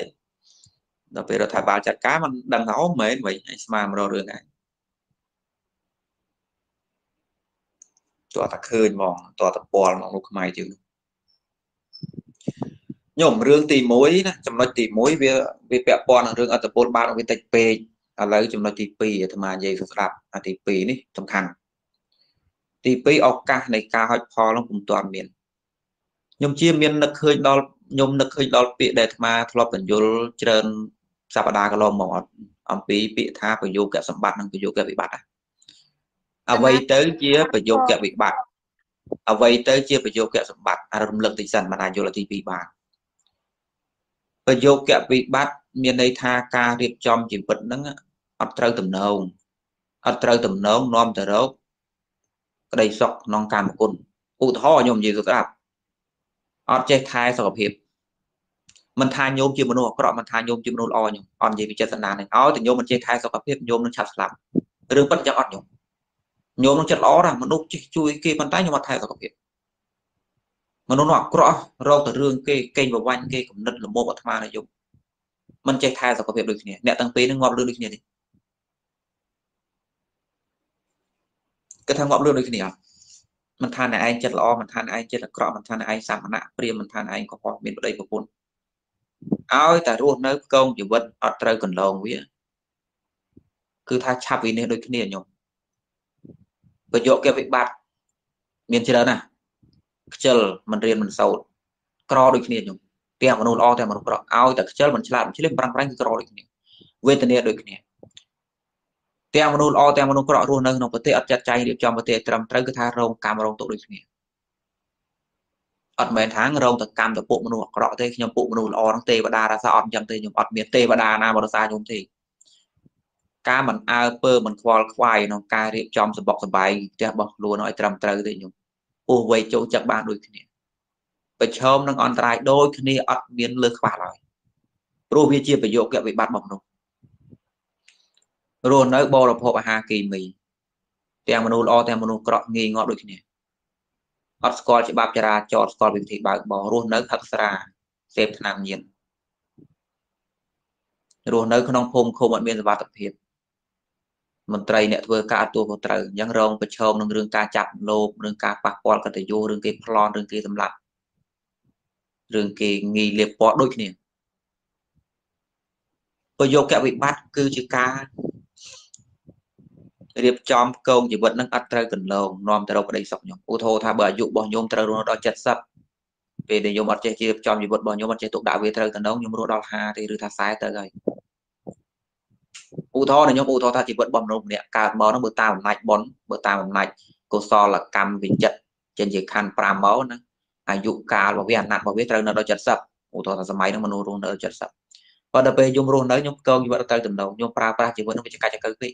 ដល់ពេលរដ្ឋាភិបាលចាត់ការมันដឹងថាអូមែនវិញឯងស្មានមករករឿងឯងតើតែឃើញហ្មងតើតែពាល់មកលោកខ្មែរយើងខ្ញុំរឿងទី1ណាចំណុចទី1វាវាពាក់ព័ន្ធនឹងរឿងអត្តពលបានវាតិចពេកឥឡូវចំណុចទី2អាត្មានិយាយស្ដាប់អាទី2នេះសំខាន់ទី2ឱកាសនៃការហុចផលនឹងពុំទាន់មានខ្ញុំជាមាននឹកឃើញដល់ខ្ញុំនឹកឃើញដល់ពាក្យដែលអាត្មាធ្លាប់បញ្យលច្រើនសប្តាហ៍កន្លងមកអំពីពាក្យថាប្រយោគសម្បត្តិនិងប្រយោគវិបត្តិអ្វីទៅជាប្រយោគវិបត្តិអ្វីទៅជាប្រយោគសម្បត្តិអារំលឹកតិចសិនមិនអាចយល់ទី2បាន ប្រយោគវិបត្តិមានន័យថាការរៀបចំជីវិតហ្នឹងអត់ត្រូវតំណងអត់ត្រូវតំណងនាំទៅរកក្តីសុខក្នុងកាមគុណឧទាហរណ៍ខ្ញុំនិយាយទៅស្ដាប់អត់ចេះថែសុខភាពមិនថាញោមជាមនុស្សអាក្រក់មិនថាញោមជាមនុស្សល្អញោមអត់និយាយពីចិត្តសន្តាននេះឲ្យតែញោមមិនចេះថែសុខភាពញោមនឹងឆាប់ស្លាប់រឿងប៉ិតចឹងអត់ញោមញោមនឹងចិត្តល្អណាស់មនុស្សចេះជួយគេប៉ុន្តែញោមអត់ថែសុខភាព មនុស្សនោះអាក្រក់រកតែរឿងគេកេងប្រវាញ់គេកំណត់លំមអាត្មាណាយប់មិនចេះថែសុខភាពដូចគ្នាអ្នកទាំងពីរនឹងងាប់លឿនដូចគ្នាទេគេថាងាប់លឿនដូចគ្នាអត់មិនថាអ្នកឯងចិត្តល្អមិនថាអ្នកឯងចិត្តអាក្រក់មិនថាអ្នកឯងសាមណៈព្រាមមិនថាអ្នកឯងកុហកមានប្តីប្រពន្ធឲ្យតែរស់នៅផ្គងជីវិតអត់ត្រូវកន្លងវាគឺថាឆាប់វិនិច្ឆ័យដូចគ្នាញោមប្រយោគគេវិបត្តិមានច្រើនណាស់ ខ្ជិលមិនរៀនមិនសូត្រក្រដូចគ្នាញោមទាំងមនុស្សល្អទាំងមនុស្សអាក្រក់ឲ្យតែខ្ជិលមិនឆ្លាតមិនឆ្លៀសប្រាំងប្រាំងគឺក្រដូចគ្នាវេទនាដូចគ្នាទាំងមនុស្សល្អទាំងមនុស្សអាក្រក់រស់នៅក្នុងប្រទេសអត់ចាត់ចែងរៀបចំប្រទេសត្រឹមត្រូវគឺថារងកម្មរងទុកដូចគ្នាអត់មែនថារងតកម្មទៅពួកមនុស្សអាក្រក់ទេខ្ញុំពួកមនុស្សល្អហ្នឹងទេវតារសាអត់អញ្ចឹងទេខ្ញុំអត់មានទេវតាណាមករសាខ្ញុំទេការមិនអើពើមិនខ្វល់ខ្វាយក្នុងការរៀបចំសម្បុកសបាយផ្ទះរបស់ខ្លួនឲ្យត្រឹមត្រូវទេខ្ញុំ ពោះវ័យចូលចិត្តបានដូចគ្នាប្រឈមនឹងអន្តរាយដូចគ្នាអត់មានលើខ្វះឡើយព្រោះវាជាប្រយោគវិបត្តិរបស់មនុស្សរស់នៅបរិភោគអាហារគីមីទាំងមនុស្សល្អទាំងមនុស្សក្រក់ងាយងាប់ដូចគ្នាអត់ស្គាល់ច្បាប់ចរាចរណ៍ស្គាល់វិធីបើកបររស់នៅហឹកស្រាសេពថ្នាំញៀនរស់នៅក្នុងភូមិឃុំអត់មានសុវត្ថិភាព មន្ត្រីអ្នកធ្វើការទទួលខុសត្រូវអញ្ចឹងរងប្រឈមនឹងរឿងការចាប់លោបរឿងការប៉ះពាល់កតញ្ញូរឿងគេប្លន់រឿងគេសម្លាប់រឿងគេងាយលៀបពណ៌ដូចគ្នាប្រយោគវិបត្តិគឺជាការរៀបចំកងជីវិតនឹងអត់ត្រូវកន្លងនាំទៅរកក្តីសុខខ្ញុំឧទាហរណ៍ថាបើអាយុរបស់ខ្ញុំត្រូវរស់ដល់70ពេលដែលខ្ញុំអត់ចេះរៀបចំជីវិតរបស់ខ្ញុំអត់ចេះទុកដាក់វាត្រូវតំណងខ្ញុំរស់ដល់50ទេឬថា40ទៅហើយ ឧទាហរណ៍ខ្ញុំឧទាហរណ៍ថាជីវិតរបស់មនុស្សម្នាក់កើតមកហ្នឹងបើតាមអំណាចបុណ្យបើតាមអំណាចកុសលកម្មវិចិត្រចិញ្ចខណ្ឌ5មកណាអាយុកាលរបស់វាអាណត្តិរបស់វាត្រូវនៅដល់70ឧទាហរណ៍ថាសម័យហ្នឹងមនុស្សរស់នៅដល់70ប៉ុន្តែពេលខ្ញុំរស់នៅខ្ញុំកងជីវិតទៅតំណងខ្ញុំប្រើប្រាស់ជីវិតនឹងវាចកាច់ចកើពេក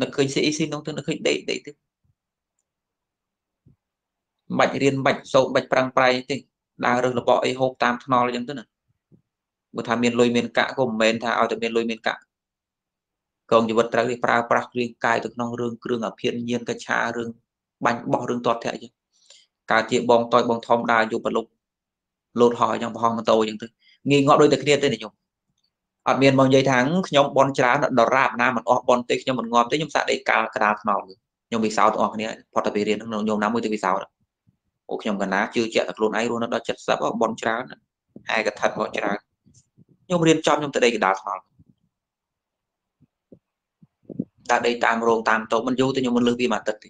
នឹកឃើញ CEC នោះទៅនឹកឃើញដេកដេកទៅមិនបាច់រៀនមិនបាច់សូត្រមិនបាច់ប្រាំងប្រៃទេដើររើសរបកអីហូបតាមថ្នល់អញ្ចឹងទៅណា បើថាមានលុយមានកាក់ក៏មិនមែនថាឲ្យតែមានលុយមានកាក់កងជីវិតត្រូវប្រើប្រាស់គ្រឿងកាយទៅក្នុងរឿងគ្រឿងអភិញ្ញានកច្ឆារឿងបាញ់បោះរឿងទាត់ធាក់អញ្ចឹងកើតជាបងតយបងធំដើរយកប្រលុកលោតហោះអញ្ចឹងប្រហោះម៉ូតូអញ្ចឹងទៅងាយងាប់ដូចតែគ្នាទេខ្ញុំអត់មានមកនិយាយថាខ្ញុំបនច្រើនដរាបណាមិនអស់បនទេខ្ញុំមិនងាប់ទេខ្ញុំសាកដេកកាលកដាលថ្នល់ខ្ញុំវិសោធទាំងអស់គ្នាផុតទៅពីរៀនក្នុងខ្ញុំណាមួយទៅវិសោធអូខ្ញុំកណាជឿជាក់តែខ្លួនឯងរស់នៅដល់70បនច្រើនហើយកថាបនច្រើន ខ្ញុំរៀនចំខ្ញុំទៅដេកកដាលថ្នល់តែដេកតាមរោងតាមតោមិនយូរទេខ្ញុំមិនលើសពីមួយអាទិត្យទេ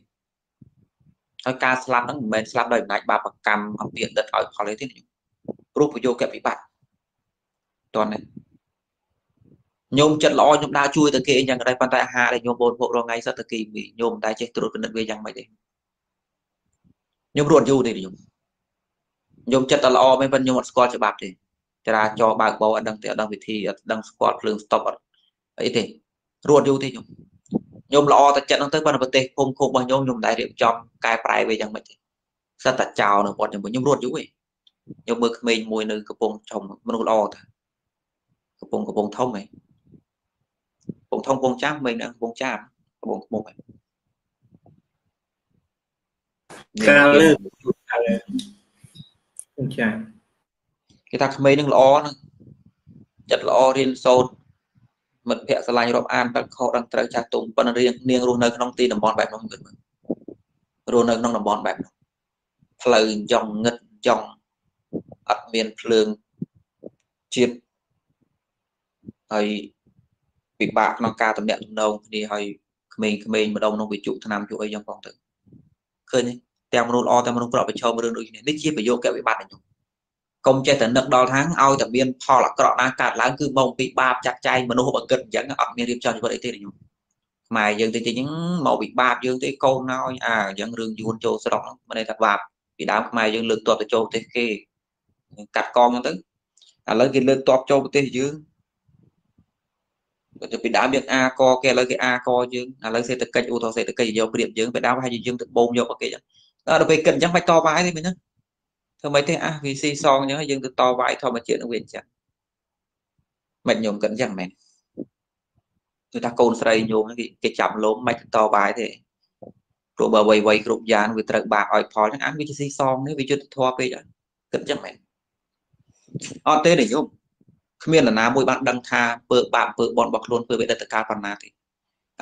ហើយការស្លាប់ហ្នឹងមិនមែនស្លាប់ដោយអំណាចបាបកម្មអំពីអតីតឲ្យផលទេខ្ញុំព្រោះប្រយោគវិបត្តិតន់នេះញោមចិត្តល្អញោមដើរជួយទៅគេអញ្ចឹងក៏ដែរប៉ុន្តែអាហារដែលញោមបូនភពរងថ្ងៃសិតទៅគេញោមតែចេះត្រួតពិនិត្យវាយ៉ាងម៉េចទេញោមរត់យូរទេញោមញោមចិត្តតែល្អមែនប៉ុន្តែញោមអត់ស្គាល់ច្បាប់ទេ ចរាចរបើកបោអត់ដឹងទេអត់ដឹងវិធីអត់ដឹងស្គាល់ភ្លើងស្តុបអត់អីទេរត់យូរទេញោមញោមល្អតែចិត្តហ្នឹងទៅប៉ុន្តែប្រទេសភូមិឃុំរបស់ញោមញោមតែរៀបចំកែប្រែវាយ៉ាងម៉េចទេសត្វតែចោលនៅគាត់ញោមញោមរត់យូរឯងញោមមើលក្មេងមួយនៅកំពង់ចំមនុស្សល្អតាកំពង់កំពង់ធំឯងពងធំពងចាំមិនដឹងពងចាំពងមុខកាលលើពងចាំ គេថាក្មេងនឹងល្អហ្នឹងចិត្តល្អរៀនសូត្រមិត្តភ័ក្តិឆ្លាញ់រាប់អានបែបខុសដឹងត្រូវចាស់ទុំប៉ុន្តែរៀងនាងរស់នៅក្នុងទីតំបន់បែបនោះគិតមើលរស់នៅក្នុងតំបន់បែបនោះផ្លូវយ៉ងងឹតយ៉ងអត់មានភ្លើងជាតិហើយពិបាកក្នុងការតំណាក់តំណងគ្នាហើយក្មេងៗម្ដងក្នុងវិជុឆ្នាំជុអីចឹងផងទៅឃើញទេទាំងមនុស្សល្អទាំងមនុស្សប្រកប្រឈមរឿងដូចនេះនេះជាប្រយោគកវិបត្តិខ្ញុំ កុំចេះតែនឹកដល់ថាឲ្យតែមានផលអាក្រក់ណាកើតឡើងគឺមកពីបាបចាត់ចែងមនុស្សបើគិតអញ្ចឹងអត់មានរៀបចំជីវិតអីទេខ្ញុំខ្មែរយើងទៅទីអញ្ចឹងមកពីបាបយើងទេកូនណោយអាអញ្ចឹងរឿងយួនចូលស្រុកហ្នឹងមិនន័យថាបាបពីដើមខ្មែរយើងលើកតបទៅចូលប្រទេសគេកាត់កងអញ្ចឹងទៅឥឡូវគេលើកតបចូលប្រទេសយើងទៅពីដើមយើងអាកគេឥឡូវគេអាកយើងឥឡូវសេដ្ឋកិច្ចឧទាហរណ៍សេដ្ឋកិច្ចយកប្រៀបយើងពីដើមហើយយើងទៅបូមយកគេអញ្ចឹងដល់ពេលគិតអញ្ចឹងមិនតបវាយទេមែនទេ ធ្វើម៉េចទេអាវាស៊ីសងអញ្ចឹងយើងទៅតវាយធម្មជាតិនឹងវាអញ្ចឹងមិនញោមគិតអញ្ចឹងមែនគឺថាកូនស្រីញោមគេចាប់លោមមិនតវាយទេព្រោះបើវ័យវ័យគ្រប់យ៉ាងវាត្រូវបាក់ឲ្យផលអញ្ចឹងអាវាជាស៊ីសងនេះវាយុទ្ធធម៌ពេកហើយគិតអញ្ចឹងមែនអត់ទេទេញោមគ្មាននរណាមួយបានដឹងថាពើបាបពើបនរបស់ខ្លួនពើវិដិតកាលប៉ុណ្ណាទេ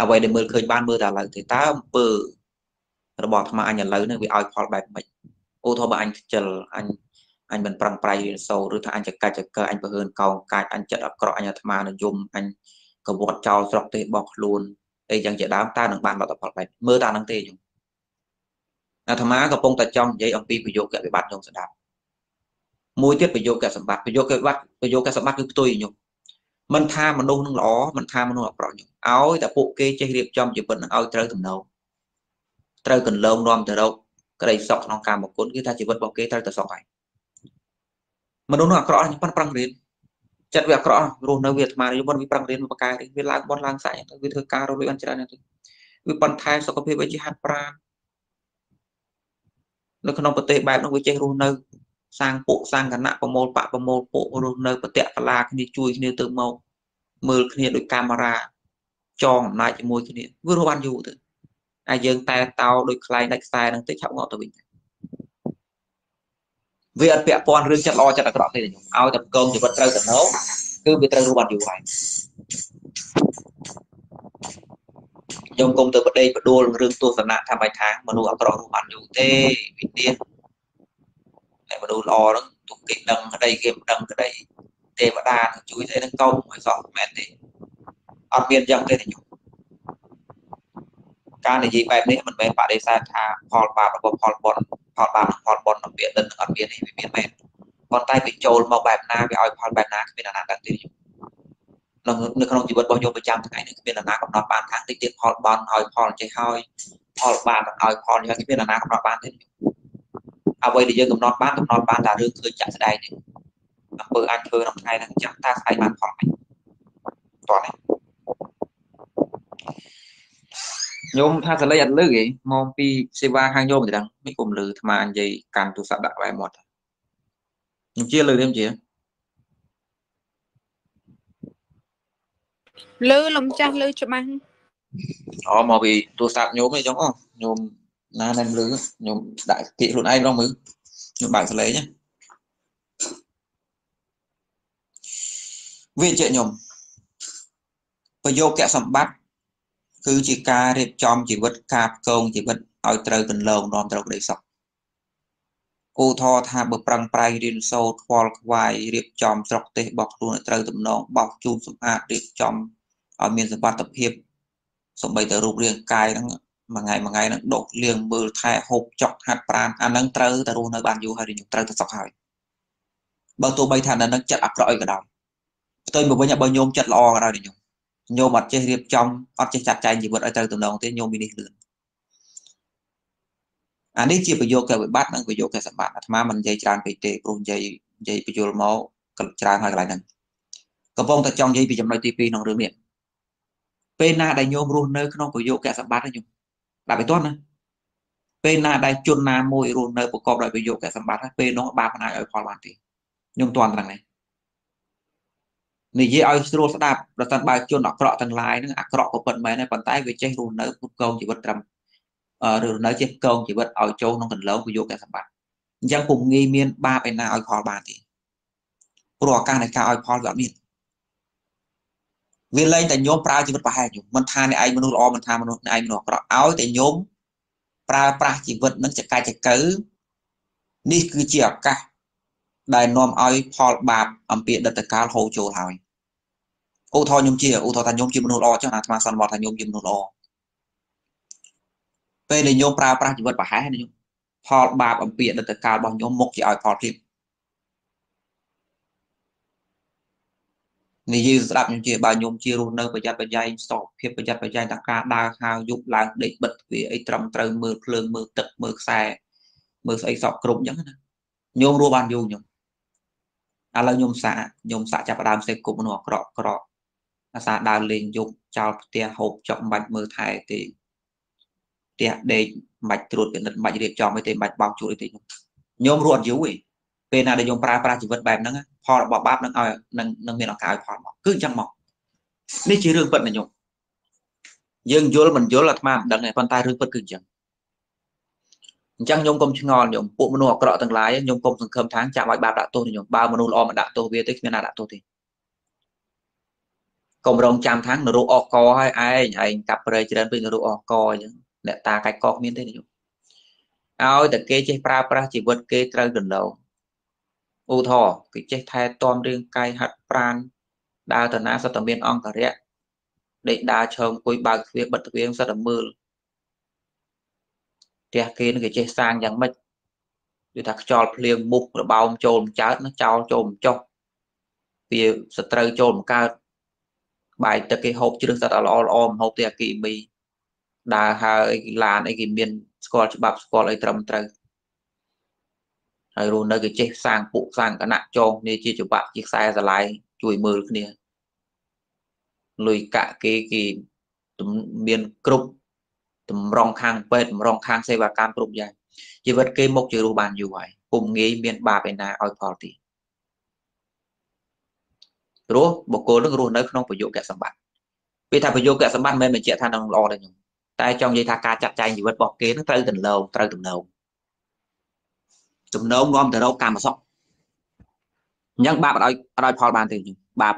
អ្វីដែលមើលឃើញបានមើលតែឥឡូវទេតើអំពើរបស់អាត្មាអញឥឡូវនេះវាឲ្យផលបែបម៉េច ឧទាហរណ៍បើអញខ្ជិលអញអញមិនប្រឹងប្រែងរៀនសូត្រឬថាអញចកាច់ចកើអញបើហើនកោងកាច់អញចិត្តអាក្រក់អញអាត្មានិយមអញកវត្តចោលស្រុកទេរបស់ខ្លួនអីយ៉ាងជាដើមតើនឹងបានលទ្ធផលបែបមើលតើនឹងទេខ្ញុំអាត្មាកំពុងតែចង់និយាយអំពីប្រយោគវិបត្តិខ្ញុំស្ដាប់មួយទៀតប្រយោគសម្បត្តិប្រយោគវិបត្តិប្រយោគសម្បត្តិគឺផ្ទុយខ្ញុំមិនថាមនុស្សនឹងល្អមិនថាមនុស្សអាក្រក់ខ្ញុំឲ្យតែពួកគេចេះរៀបចំជីវិតនឹងឲ្យត្រូវទំនោរត្រូវកន្លងនាំទៅរក ក្តីសុខក្នុងកាមគុណគឺថាជីវិតរបស់គេត្រូវតែសុខហើយមនុស្សនោះអាក្រក់ខ្ញុំប៉ុនប្រឹងរៀនចិត្តវាអាក្រក់រស់នៅវាអាត្មាយមុនវាប្រឹងរៀនបកកែវាឡើងបនឡើងសាច់ទៅវាធ្វើការរស់លុយបានច្រើនទៅវាប៉ុនថែសុខភាពវាជាហាត់ប្រាណនៅក្នុងប្រទេសបែបនោះវាចេះរស់នៅ សាងពួកសាងគណៈប្រមូលបកប្រមូលពួករស់នៅប្រតិកលាគ្នាជួយគ្នាទៅមកមើលគ្នាដោយកាមេរ៉ាចងអំណាចជាមួយគ្នាវារស់បានយូរទៅ ហើយយើងតែតោដោយខ្លែងដាច់ខ្សែនឹងតិចឆាប់ងក់ទៅវិញវាអត់ពាក់ព័ន្ធរឿងចិត្តល្អចិត្តអាក្រក់ទេខ្ញុំឲ្យតែកងជីវិតត្រូវតំណងគឺវាត្រូវរស់បានយូរហើយខ្ញុំគុំទៅប្រដេកបដួលរឿងទស្សនៈថាមិនថាមនុស្សអាក្រក់រស់បានយូរទេវិធានតែមនុស្សល្អហ្នឹងទុកគេដឹងក្តីគេមិនដឹងក្តីទេវតាជួយទេនឹងកោឲ្យសោះមែនទេអត់មានយ៉ាងទេខ្ញុំ ការនិយាយបែបនេះមិនមែនបដិសេធថាផលបាបរបស់ផលបុណ្យផលបាបផលបុណ្យនៅពាក្យនឹងអត់មានទេវាមានមែនប៉ុន្តែវាចូលមកបែបណាវាឲ្យផលបែបណាគ្មានអាណាដឹងទេក្នុងនៅក្នុងជីវិតរបស់យើងប្រចាំថ្ងៃនេះគ្មានអាណាកំណត់បានថាតិចទៀតផលបន់ឲ្យផលចេះហើយផលបាបឲ្យផលយ៉ាងគ្មានអាណាកំណត់បានទេអ្វីដែលយើងកំណត់បានកំណត់បានតែរឿងឃើញចាក់ស្ដែងនេះអំពើអាចធ្វើក្នុងថ្ងៃហ្នឹងចាក់តើស្អែកបានផលមិនតោះនេះ ញោមថាសលេងអត់លឺទេមកពីសេវាខាងញោមទៅដឹងមិនគុំលឺអាត្មានិយាយកាន់ទូរស័ព្ទដាក់បែមាត់ខ្ញុំជាលឺទេខ្ញុំជាលឺលំចាស់លឺច្បាស់អូមកពីទូរស័ព្ទញោមអីចឹងអូញោមណាណែលឺញោមដាក់គៀកខ្លួនឯងម្ដងមើលញោមបើកសលេងណាវាជាញោមប្រយោគសម្បត្តិ គឺជាការរៀបចំជីវិតការផ្គងជីវិតឲ្យត្រូវកន្លងនាំត្រូវក្តីសុខឧទាហរណ៍ថាបើប្រឹងប្រែងរៀនសូត្រខ្វល់ខ្វាយរៀបចំស្រុកទេសរបស់ខ្លួនឲ្យត្រូវទំនងបោះជូនសម្អាតរៀបចំឲ្យមានសុវត្ថិភាពសម្បីតែរូបរាងកាយហ្នឹងមួយថ្ងៃមួយថ្ងៃហ្នឹងដកលៀងមើលថែហូបចុកហាត់ប្រាណអាហ្នឹងត្រូវតែរស់នៅបានយូរហើយខ្ញុំត្រូវតែសុខហើយបើទោះបីថានៅនឹងចិត្តអាក្រក់អីក៏ដោយផ្ទុយមកវិញបើញោមចិត្តល្អក៏ដោយខ្ញុំ ញោមអត់ចេះរៀបចំអត់ចេះចាត់ចែងជីវិតឲ្យត្រូវទំនងទេញោមមាននេះលឿនអានេះជាប្រយោគកវិបត្តិនិងប្រយោគកសម្បត្តិអាត្មាមិននិយាយច្រើនពេកទេព្រោះនិយាយនិយាយបញ្យលមកក៏ច្រើនហើយកន្លែងហ្នឹងកំពុងតែចង់និយាយពីចំណុចទី2ក្នុងរឿងនេះពេលណាដែលញោមរស់នៅក្នុងប្រយោគកសម្បត្តិញោមដាក់ไปតន់ណាពេលណាដែលជនណាមួយរស់នៅប្រកបដោយប្រយោគកសម្បត្តិពេលនោះបាបមិនអាចឲ្យផលបានទេញោមតន់ត្រង់នេះ និយាយឲ្យស្រួលស្ដាប់ប្រសិនបើជនអាក្រក់ទាំងឡាយហ្នឹងអាក្រក់ក៏ពិតមែនដែរប៉ុន្តែវាចេះរស់នៅពុតកងជីវិតត្រឹមឬរស់នៅចេះកងជីវិតឲ្យចូលក្នុងកន្លងប្រយោគសម្បត្តិអញ្ចឹងពុំងាយមានបាបឯណាឲ្យផលបានទេព្រោះឱកាសនៃការឲ្យផលវាអត់មានវាលែងតែញោមប្រើជីវិតប្រហែលញោមមិនថាអ្នកឯងមនុស្សល្អមិនថាមនុស្សអ្នកឯងមនុស្សអាក្រក់ឲ្យតែញោមប្រើប្រាស់ជីវិតនឹងចកាចកើនេះគឺជាឱកាសដែលនាំឲ្យផលបាបអំពីដិតកាលហូរចូលហើយ ឧទាហរណ៍ខ្ញុំជាឧទាហរណ៍ថាខ្ញុំជាមនុស្សល្អចឹងអាត្មាសន្មតថាខ្ញុំជាមនុស្សល្អពេលដែលញោមប្រើប្រាស់ជីវិតប្រហែសណាញោមផលបាបអំពីអតីតកាលរបស់ញោមមុខជាឲ្យផលភាពនិយាយស្ដាប់ខ្ញុំជាបើញោមជារស់នៅប្រយ័ត្នប្រយែងស្ទប់ភាពប្រយ័ត្នប្រយែងតាមការដើរហើរយប់ឡើងដេកបិទទ្វារអីត្រឹមត្រូវមើលភ្លើងមើលទឹកមើលខ្សែមើលស្អីសពគ្រប់អញ្ចឹងណាញោមរស់បានយូរញោមឥឡូវញោមសាញោមសាចាប់ដើមសេពគប់មនុស្សអក្រក់ក្រក់ អាសាដើរលេងយប់ចោលផ្ទះហូបចុកមិនបាច់មើលថែទេផ្ទះដេកមិនបាច់ត្រួតពិនិត្យមិនបាច់រៀបចំអីទេមិនបាច់បោកជួលអីទេញោមរស់អត់យូរទេពេលណាដែលខ្ញុំប្រើប្រាស់ជីវិតបែបហ្នឹងផលរបស់បាបនឹងឲ្យនឹងនឹងមានឱកាសឲ្យផលមកគឺអញ្ចឹងមកនេះជារឿងពិតណាខ្ញុំយើងយល់មិនយល់អាត្មាមិនដឹងទេប៉ុន្តែរឿងពិតគឺអញ្ចឹងអញ្ចឹងខ្ញុំកុំឆ្ងល់ខ្ញុំពួកមនុស្សអាក្រក់ទាំងឡាយខ្ញុំកុំសង្ឃឹមថាចាក់ឲ្យបាបដាក់ទោសខ្ញុំបើមនុស្សល្អមិនដាក់ទោសវាទេគ្មានណាដាក់ទោសទេ កុំរងចាំថានរោអកឲ្យឯងឯងកាប់ព្រៃច្រើនពេកនរោអកអញ្ចឹងអ្នកតាកាច់កកមានទេខ្ញុំឲ្យតែគេចេះប្រើប្រាស់ជីវិតគេត្រូវដណ្ដងឧទាហរណ៍គេចេះថែទាំរាងកាយហាត់ប្រាណដើរទៅណាសត្វតែមានអង្គរៈដេកដើរឈើអង្គុយបើកទ្វារបិទទ្វារសត្វតែមើលផ្ទះគេនឹងគេចេះសាងយ៉ាងម៉េចគឺថាខ្យល់ភ្លៀងមុខរបោមចូលមិនកើតណាចោលចូលមិនចុះវាសត្រូវចូលមិនកើត បាយទឹកគេហូបជ្រឹះសត្វល្អល្អមិនហូបទេអាគីមីដើរហើរអីគេឡានអីគេមានស្គាល់ច្បាប់ស្គាល់អីត្រឹមត្រូវហើយរស់នៅគេចេះសាងពួកសាងគណៈចងគ្នាជាច្បាប់ជាខ្សែស្រឡាយជួយមើលគ្នាលុយកាក់គេគេមានគ្រប់តម្រង់ខាងពេទ្យតម្រង់ខាងសេវាកម្មគ្រប់យ៉ាងជីវិតគេមកជារស់បានយូរហើយពុំងាយមានបាបឯណាឲ្យផលទី ព្រោះបុគ្គលនឹងរស់នៅក្នុងប្រយោគៈសម្បត្តិពេលថាប្រយោគៈសម្បត្តិមិនមែនបញ្ជាក់ថានឹងល្អទេខ្ញុំតែចង់និយាយថាការចាត់ចែងជីវិតរបស់គេនឹងត្រូវទៅលើត្រូវទំនងទំនងនាំទៅរកកម្មសុខអញ្ចឹងបាបអត់ឲ្យអត់ឲ្យផលបានទេខ្ញុំបាប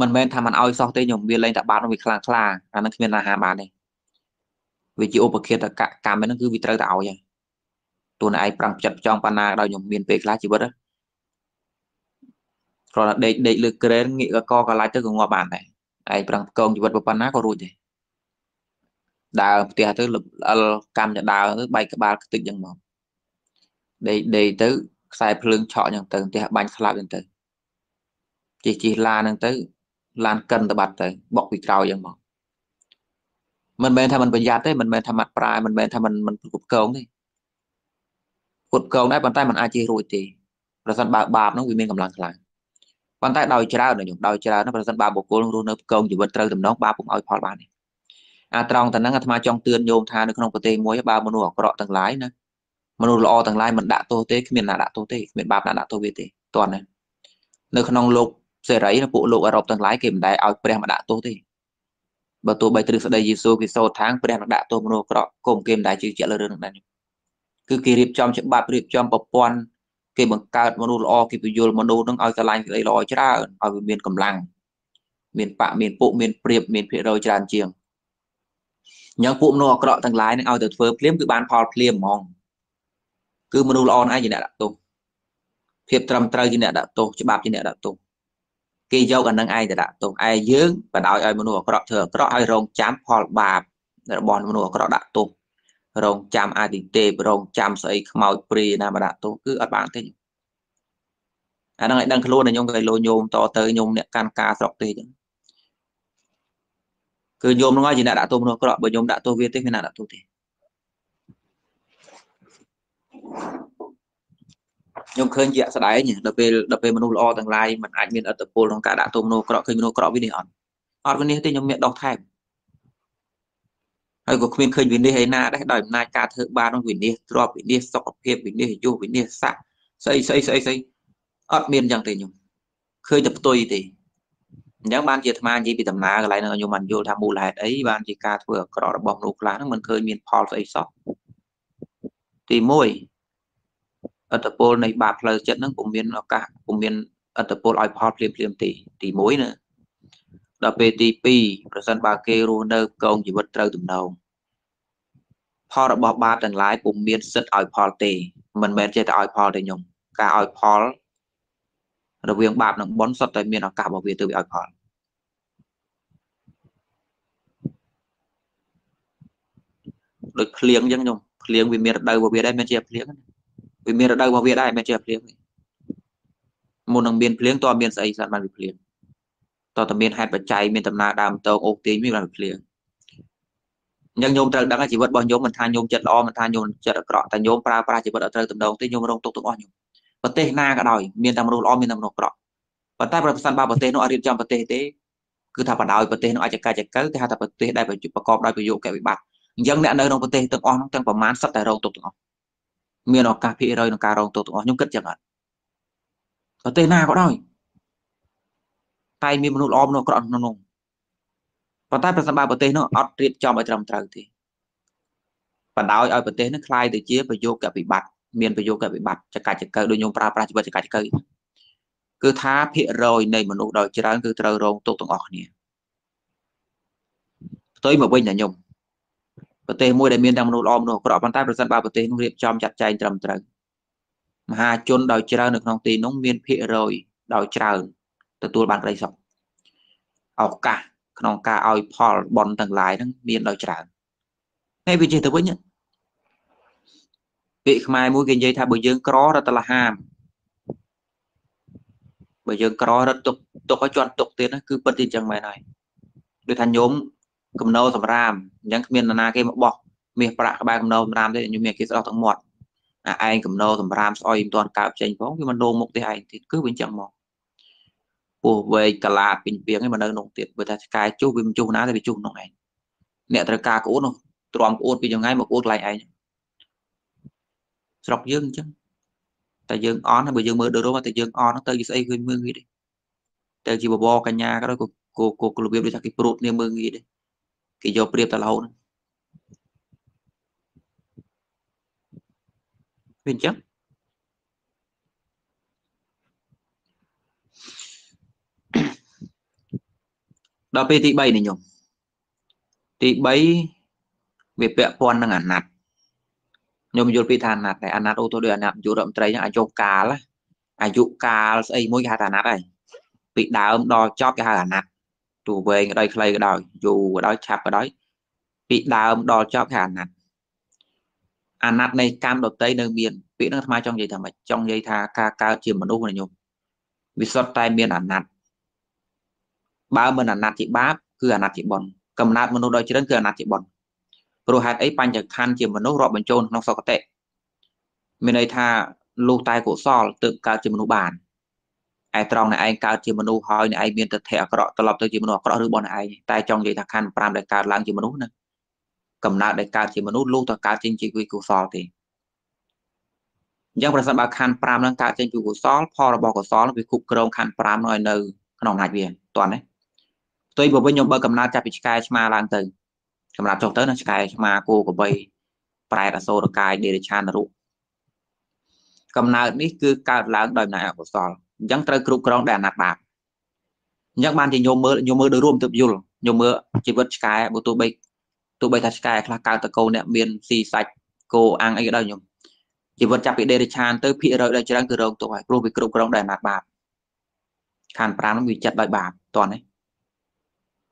មិនមែនថាមិនឲ្យសោះទេខ្ញុំវាលែងតែបាបនឹងវាខ្លាំងខ្លាអានឹងគ្មានអាហារបានទេវាជាឧបឃាតកម្មហ្នឹងគឺវាត្រូវតែឲ្យហើយតួឯងប្រឹងចិត្តចង់បណ្ណាដល់ខ្ញុំមានពេលខ្លះជីវិត គ្រាន់តែដេកដេកលើក្រែនងាកកកឡាច់ទៅក៏ងាប់បានដែរឯងប្រឹងកងជីវិតប៉ុណ្ណាក៏រួចដែរដើរផ្ទះទៅអលកម្មទៅដើរទៅបែកក្បាលខ្ទេចយ៉ាងមកដេកដេកទៅខ្សែភ្លើងឆក់អញ្ចឹងទៅផ្ទះបាញ់ស្លាប់អញ្ចឹងទៅជិះជិះឡានហ្នឹងទៅឡានកិនទៅបាត់ទៅបុកពីក្រោយអញ្ចឹងមកមិនមែនថាมันប្រយ័ត្នទេមិនមែនថាមាត់ប្រាមិនមែនថាมันมันគ្រប់កងទេគ្រប់កងដែរប៉ុន្តែมันអាចជិះរួចទេប្រសិនបើបាបហ្នឹងវាមានកម្លាំងខ្លាំង ប៉ុន្តែដោយច្រើនខ្ញុំដោយច្រើនប្រសិនបើបុគ្គលរស់នៅកងជីវិតត្រូវតំណងបាបពុំឲ្យផលបានទេអាត្រង់តែហ្នឹងអាត្មាចង់ទឿនញោមថានៅក្នុងប្រទេសមួយបើមនុស្សអាក្រក់ទាំងឡាយណាមនុស្សល្អទាំងឡាយមិនដាក់ទោសទេគ្មានណាដាក់ទោសទេគ្មានបាបណាដាក់ទោសវាទេតើណានៅក្នុងលោកសេរីពួកលោកអឺរ៉ុបទាំងឡាយគេមិនដែលឲ្យព្រះមកដាក់ទោសទេបើទោះបីទ្រឹស្ដីយេស៊ូគេសូត្រថាងព្រះនឹងដាក់ទោសមនុស្សអាក្រក់គុំគេមិនដែលជឿជាក់លើរឿងហ្នឹងដែរគឺគេរៀបចំច្បាប់រៀបចំប្រព័ន្ធ គេបង្កើតមនុស្សល្អគេពយល់មនុស្សនឹងឲ្យឆ្លាញ់សេចក្តីល្អច្រើនឲ្យវាមានកម្លាំងមានបកមានពុកមានព្រៀបមានភាគរយច្រើនជាងអញ្ចឹងពួកមនុស្សអាក្រក់ទាំងឡាយនឹងឲ្យទៅធ្វើភ្លាមគឺបានផលភ្លាមហ្មងគឺមនុស្សល្អណាស់ជាអ្នកដាក់ទោសភាពត្រឹមត្រូវជាអ្នកដាក់ទោសច្បាប់ជាអ្នកដាក់ទោសគេយកអានឹងឯងទៅដាក់ទោសឯយើងបដ ாய் ឲ្យមនុស្សអាក្រក់ធ្វើអាក្រក់ឲ្យរងចាំផលបាបរបស់មនុស្សអាក្រក់ដាក់ទោស រងចាំអតិទេពរងចាំស្អីខ្មោចព្រាយណាមកដាក់ទោសគឺអត់បានទេអានឹងឲ្យដឹងខ្លួនតែខ្ញុំក៏លោញោមតទៅញោមអ្នកកាន់ការស្រុកទេចឹងគឺញោមនឹងឲ្យជាអ្នកដាក់ទោសមនុស្សអាក្រក់បើញោមដាក់ទោសវាទេមានអ្នកដាក់ទោសទេខ្ញុំឃើញជាក់ស្ដែងដល់ពេលដល់ពេលមនុស្សល្អទាំងឡាយมันអាចមានអត្តពលក្នុងការដាក់ទោសមនុស្សក្រក់ឃើញមនុស្សក្រក់វិនិច្ឆ័យអត់អត់វិនិច្ឆ័យទេខ្ញុំមានដោះថែម ហើយក៏គ្មានឃើញវិនិច្ឆ័យឯណាដែរដោយអំណាចការធ្វើបាបក្នុងវិនិច្ឆ័យទ្របវិនិច្ឆ័យសុខភាពវិនិច្ឆ័យយុវិនិច្ឆ័យស័កស្អីស្អីស្អីស្អីអត់មានអញ្ចឹងទេខ្ញុំឃើញតែផ្ទុយទេអញ្ចឹងបានជាអាត្មានិយាយពីដំណើរកន្លែងហ្នឹងខ្ញុំបានយល់ថាមូលហេតុអីបានជាការធ្វើអាក្រក់របស់មនុស្សខ្លះហ្នឹងមិនឃើញមានផលស្អីសោះទី1អត្តពលនៃបាបផ្លូវចិត្តហ្នឹងពុំមានឱកាសពុំមានអត្តពលឲ្យផលភ្លាមភ្លាមទេទី1ណា ដល់ពេលទី2ប្រសិនបើគេរស់នៅកងជីវិតត្រូវទំនងផលរបស់បាបទាំងឡាយពុំមានសិទ្ធឲ្យផលទេមិនមែនចេះតែឲ្យផលទេខ្ញុំការឲ្យផលរវាងបាបនិងបុណ្យសុទ្ធតែមានឱកាសរបស់វាទៅវាឲ្យផលដូចភ្លៀងអញ្ចឹងខ្ញុំភ្លៀងវាមានរដូវរបស់វាដែរមិនជាភ្លៀងវាមានរដូវរបស់វាដែរមិនជាភ្លៀងមុននឹងមានភ្លៀងតើមានស្អីស្អាតបានវាភ្លៀង តើតើមានហេតុបច្ច័យមានដំណើរដើមតោងអូសទាញវាបានវាភ្លៀងអញ្ចឹងញោមត្រូវដឹងជីវិតរបស់ញោមមិនថាញោមចិត្តល្អមិនថាញោមចិត្តអាក្រក់តែញោមប្រើប្រាស់ជីវិតឲ្យត្រូវតំណងទេញោមរងទុកទាំងអស់ញោមប្រទេសណាក៏ដោយមានតែមនុស្សល្អមានតែមនុស្សអាក្រក់ប៉ុន្តែប្រសិនបើប្រទេសនោះអត់រៀបចំប្រទេសទេគឺថាបដ ாய் ប្រទេសនោះអាចកាចកៅគេហៅថាប្រទេសដែលប្រកបដោយប្រយោគវិបត្តិអញ្ចឹងអ្នកនៅក្នុងប្រទេសទាំងអស់នោះទាំងប្រមាណសិតតែរងទុកទាំងអស់មានឱកាសភាគរយក្នុងការរងទុកទាំងអស់ខ្ញុំគិតចឹងអត់ប្រទេសណាក៏ដោយ តែមានមនុស្សល្អមនុស្សអាក្រក់ក្នុងនោះប៉ុន្តែប្រសិនបើប្រទេសនោះអត់រៀបចំឲ្យត្រឹមត្រូវទេបដោយឲ្យប្រទេសនោះคล้ายទៅជាប្រយោគវិបត្តិមានប្រយោគវិបត្តិចកាចកៅដូចខ្ញុំប្រើប្រាស់ជីវិតចកាចកៅគឺថាភាគរយនៃមនុស្សដល់ច្រើនគឺត្រូវរងទុកទាំងអស់គ្នាផ្ទុយមកវិញណាខ្ញុំប្រទេសមួយដែលមានទាំងមនុស្សល្អមនុស្សអាក្រក់ប៉ុន្តែប្រសិនបើប្រទេសនោះរៀបចំចាត់ចែងត្រឹមត្រូវមហាជនដោយច្រើននៅក្នុងទីនោះមានភាគរយដោយច្រើន ទទួលបានក្តីសុខឱកាសក្នុងការឲ្យផលបន់ទាំងឡាយហ្នឹងមានដោយច្រើនហើយវាចេះទៅវិញពាក្យខ្មែរមួយគេនិយាយថាបើយើងក្ររត់តលហាមបើយើងក្ររត់ទុកទុកឲ្យជន់ទុកទៀតគឺពិតជាចឹងមែនហើយដូចថាញោមកំណោសម្រាមអញ្ចឹងគ្មាននរណាគេមកបោះមាសប្រាក់ក្បែរកំណោសម្រាមទេញោមមានគេស្ដោះទាំងមាត់អាឯងកំណោសម្រាមស្អុយមិនទាន់កើបចេញផងវាមិនដងមុខទេឯងទៀតគឺវាអញ្ចឹងមក ពោះវែកកាឡាពីងពីងឯងមកនៅក្នុងទៀតបើថាឆ្កែជុះវាមិនជុះណាទេវាជុះក្នុងឯងអ្នកត្រូវការក្អួតនោះទ្រាំក្អួតពីចង្ងាយមកក្អួតកន្លែងឯងស្រុកយើងអញ្ចឹងតែយើងអន់បើយើងមើលដូចរួមតែយើងអន់ទៅវាស្អីឃើញមើលងាយទេតែជាបបកញ្ញាក៏ដោយក៏ក៏របៀបដូចថាគេព្រួតគ្នាមើលងាយទេគេយកប្រៀបតែរហូតវាអញ្ចឹង ដល់ពេលទី3នេះខ្ញុំទី3វាពាក់ព័ន្ធនឹងអាណត្តិខ្ញុំយល់ពីថាអាណត្តិតែអាណត្តិអូទៅដោយអាណត្តិយុរដ្ឋមន្ត្រីហ្នឹងអាយុកាលអាយុកាលស្អីមួយគេហៅថាអាណត្តិហើយពីដើមដល់ចប់គេហៅអាណត្តិទោះវែងក្តីខ្លីក៏ដោយយូរក៏ដោយឆាប់ក៏ដោយពីដើមដល់ចប់គេអាណត្តិអាណត្តិនៃកម្មដតីនៅមានពាក្យហ្នឹងអាត្មាចង់និយាយថាម៉េចចង់និយាយថាការកើតជាមនុស្សណាញោមវាសុទ្ធតែមានអាណត្តិ បើមិនអាណត្តិជាបាបគឺអាណត្តិជាបុណ្យកំណើតមនុស្សដោយច្រើនគឺអាណត្តិជាបុណ្យព្រោះហេតុអីបញ្ញខណ្ឌជាមនុស្សរាប់បញ្ចូលក្នុងសុគតិមានន័យថាលុះតែកុសលទើបកើតជាមនុស្សបានឯត្រង់អ្នកឯងកើតជាមនុស្សហើយអ្នកឯងមានទិដ្ឋិអាក្រក់ត្រឡប់ទៅជាមនុស្សអាក្រក់ឬបនឯងតែចង់និយាយថាខណ្ឌ5ដែលកើតឡើងជាមនុស្សណាកំណើតដែលកើតជាមនុស្សលុះតែកើតចេញជាកុសលទេអញ្ចឹងប្រសិនបើខណ្ឌ5នឹងកើតចេញពីកុសលផលរបស់កុសលវាគ្រប់គ្រងខណ្ឌ5នោះឲ្យនៅក្នុងអំណាចវាតើណា ផ្ទុយមកវិញខ្ញុំបើកំណើតចាប់ពីឆ្កែឆ្មាឡើងទៅសម្រាប់ចុះទៅណាឆ្កែឆ្មាគោក្របីប្រែតអសូរកាយដេរឆានរូបកំណើតនេះគឺកើតឡើងដោយអំណាចអកុសលអញ្ចឹងត្រូវគ្រប់គ្រងដោយអាណត្តិបាបអញ្ចឹងបានជាញោមមើលញោមមើលដោយរួមទៅយល់ញោមមើលជីវិតឆ្កែបើទោះបីទោះបីថាឆ្កែខ្លះកើតតកោអ្នកមានស៊ីសាច់គោអាំងអីក៏ដោយញោមជីវិតចាប់ពីដេរឆានទៅភាគរយដល់ច្រើនគឺរងទុកហើយព្រោះវាគ្រប់គ្រងដោយអាណត្តិបាបខាន5នោះវាចិត្តដោយបាបតោះនេះ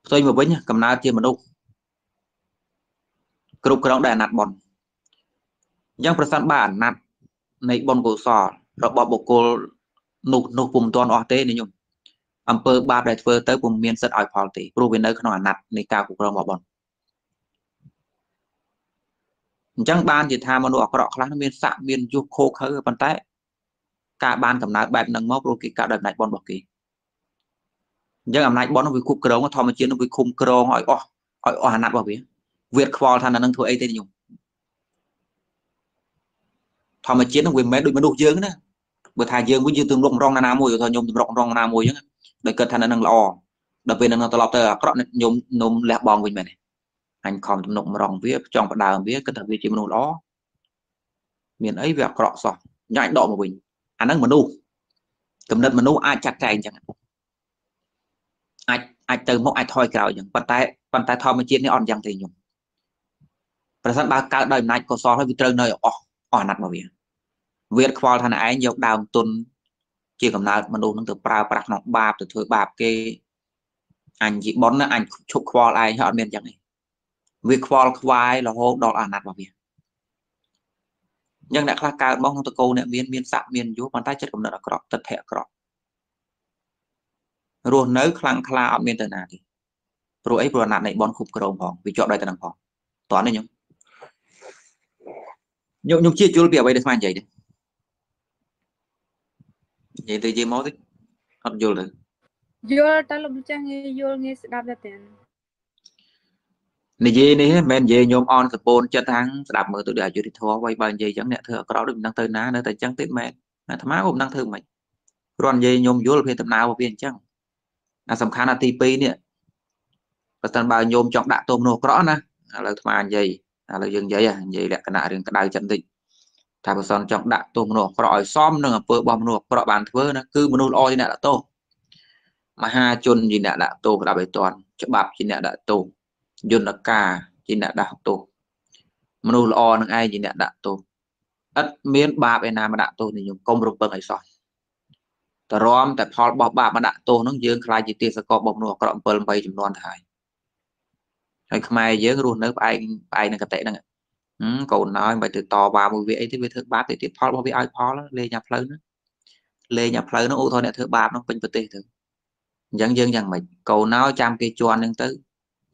ផ្ទុយមកវិញកំណើតជាមនុស្សគ្រប់គ្រងដោយអាណត្តិបុណ្យអញ្ចឹងប្រសិនបើអាណត្តិនៃបុណ្យកុសលរបស់បុគ្គលនោះនោះពុំទាន់អស់ទេញោមអំពើបាបដែលធ្វើទៅពុំមានសិទ្ធឲ្យផលទេព្រោះវានៅក្នុងអាណត្តិនៃការគ្រប់គ្រងរបស់បុណ្យអញ្ចឹងបានជាថាមនុស្សអាក្រក់ខ្លះមានស័កមានយុះខោខើប៉ុន្តែការបានកំណើតបែបហ្នឹងមកព្រោះគេកើតដោយអំណាចបុណ្យរបស់គេ អញ្ចឹងអំណាចបុណ្យនោះវាគ្រប់គ្រងធម្មជាតិនោះវាគុំក្រងឲ្យអស់ឲ្យអស់អាណត្តិរបស់វាវាខ្វល់ថានឹងធ្វើអីទេញោមធម្មជាតិនឹងវាមិនមែនដូចមនុស្សយើងណាបើថាយើងវិញយើងទម្រង់រងណាមួយថាញោមទម្រង់រងណាមួយអញ្ចឹងដោយគិតថានឹងល្អដល់ពេលនឹងត្រឡប់ទៅអាក្រក់ញោមញោមលះបងវិញមែនទេអញខំទំនុករងវាចង់បដើមវាគិតថាវាជាមនុស្សល្អមានអីវាអាក្រក់សោះញ៉ាញ់ដកមកវិញអាហ្នឹងមនុស្សកំណត់មនុស្សអាចចាត់ចែងអញ្ចឹង អាចអាចទៅមុខអាចថយក្រោយអញ្ចឹងប៉ុន្តែប៉ុន្តែធម្មជាតិនេះអត់អញ្ចឹងទេញោមប្រសិនបើកើតដោយអំណាចកុសលហើយវាត្រូវនៅអស់អស់អាណត្តិរបស់វាវាខ្វល់ថាឯងយកដើមទុនជាកំណើតមនុស្សនឹងទៅប្រើប្រាស់ក្នុងបាបទៅធ្វើបាបគេអញជាប៉ុនណាអញឈប់ខ្វល់ឯងហើយអត់មានអញ្ចឹងទេវាខ្វល់ខ្វាយរហូតដល់អាណត្តិរបស់វាអញ្ចឹងអ្នកខ្លះកើតមកក្នុងតកូលអ្នកមានមានស័កមានយុប៉ុន្តែចិត្តកំណត់អាក្រក់ទឹកភ័យអាក្រក់ រស់នៅខ្លាំងខ្លាអត់មានទៅណាទេព្រោះអីព្រោះអាណត្តិនៃបនគ្រប់គ្រងផងវាជាប់ដៃទៅនឹងផងតោះនេះខ្ញុំខ្ញុំខ្ញុំជាជល់ពីអ្វីដែលស្មាននិយាយទេនិយាយទៅនិយាយមកតិចអត់យល់ទៅយល់តែលោកម្ចាស់ងាយយល់ងាយស្ដាប់ដែរទេនិយាយនេះមិនមែននិយាយញោមអនសពូនចិត្តថាងស្ដាប់មើលទៅដូចអយុធធម៌ໄວបើនិយាយអញ្ចឹងអ្នកធ្វើអក្រក់ដូចមិនដឹងទៅណានៅតែអញ្ចឹងទៀតមែនអាត្មាក៏មិនដឹងធ្វើមិនគ្រាន់និយាយញោមយល់ពីដំណើររបស់វាអញ្ចឹង អាសំខាន់អាទី2នេះបើសិនបើញោមចង់ដាក់ទោសមនុស្សអក្រក់ណាឥឡូវអាត្មានិយាយឥឡូវយើងនិយាយនិយាយលក្ខណៈរឿងក្តៅចិត្តបន្តិចថាបើសិនចង់ដាក់ទោសមនុស្សអក្រក់ឲ្យសមនឹងអំពើរបស់មនុស្សអក្រក់បានធ្វើណាគឺមនុស្សល្អជាអ្នកដាក់ទោសមហាជនជាអ្នកដាក់ទោសក្តាប់ឲ្យតាន់ច្បាប់ជាអ្នកដាក់ទោសយន្តការជាអ្នកដាក់ទោសមនុស្សល្អនឹងឯងជាអ្នកដាក់ទោសឥតមានបាបឯណាមកដាក់ទោសនេះខ្ញុំកុំរំពឹងឲ្យសោះ តរំតែផលបោះបាបមកដាក់ទោសនឹងយើងខ្លាចជាទេសកបរបស់មនុស្សអក្រក់7 8ចំនួនទៅហើយហើយខ្មែរយើងរស់នៅផ្អែកផ្អែកនឹងកតិហ្នឹងកូនណោយមិនទៅតវ៉ាមួយវាអីទេវាធ្វើបាបទៅទៀតផលរបស់វាឲ្យផលលេងអាផ្លូវហ្នឹងលេងអាផ្លូវហ្នឹងឧទាហរណ៍អ្នកធ្វើបាបហ្នឹងពេញប្រទេសទៅអញ្ចឹងយើងយ៉ាងម៉េចកូនណោយចាំគេជន់ហ្នឹងទៅ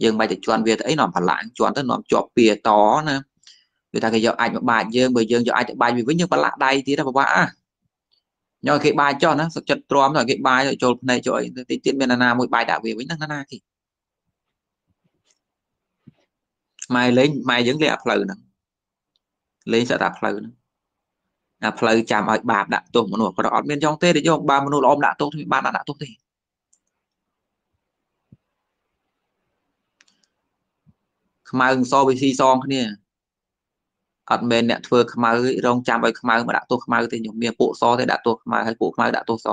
យើងមិនទៅជន់វាទៅអីនាំប្រឡាញជន់ទៅនាំជាប់ពៀតណាវាថាគេយកអាចមកបាចយើងបើយើងយកអាចទៅបាចវាវិញយើងប្រឡាក់ដៃទៀតពិបាកអា ញ៉ោគេបាចចុះណាសុខចិត្តទ្រាំទៅគេបាចចូលភ្នែកចូលអីតិចទៀតមានណាមួយបាចដាក់វាវិញហ្នឹងណាគេម៉ែលេងម៉ែយើងលេងអាផ្លូវហ្នឹងលេងសត្វអាផ្លូវហ្នឹងអាផ្លូវចាំឲ្យបាបដាក់ទោសមនុស្សអក្រក់អត់មានចង់ទេទេយកបើមនុស្សល្អដាក់ទោស thì បានដាក់ទោសទេខ្មៅសវិស៊ីសងគ្នា អត់មែនអ្នកធ្វើខ្មៅរងចាំឲ្យខ្មៅមកដាក់ទោសខ្មៅទេខ្ញុំមានពួកសទេដាក់ទោសខ្មៅហើយពួកខ្មៅដាក់ទោសស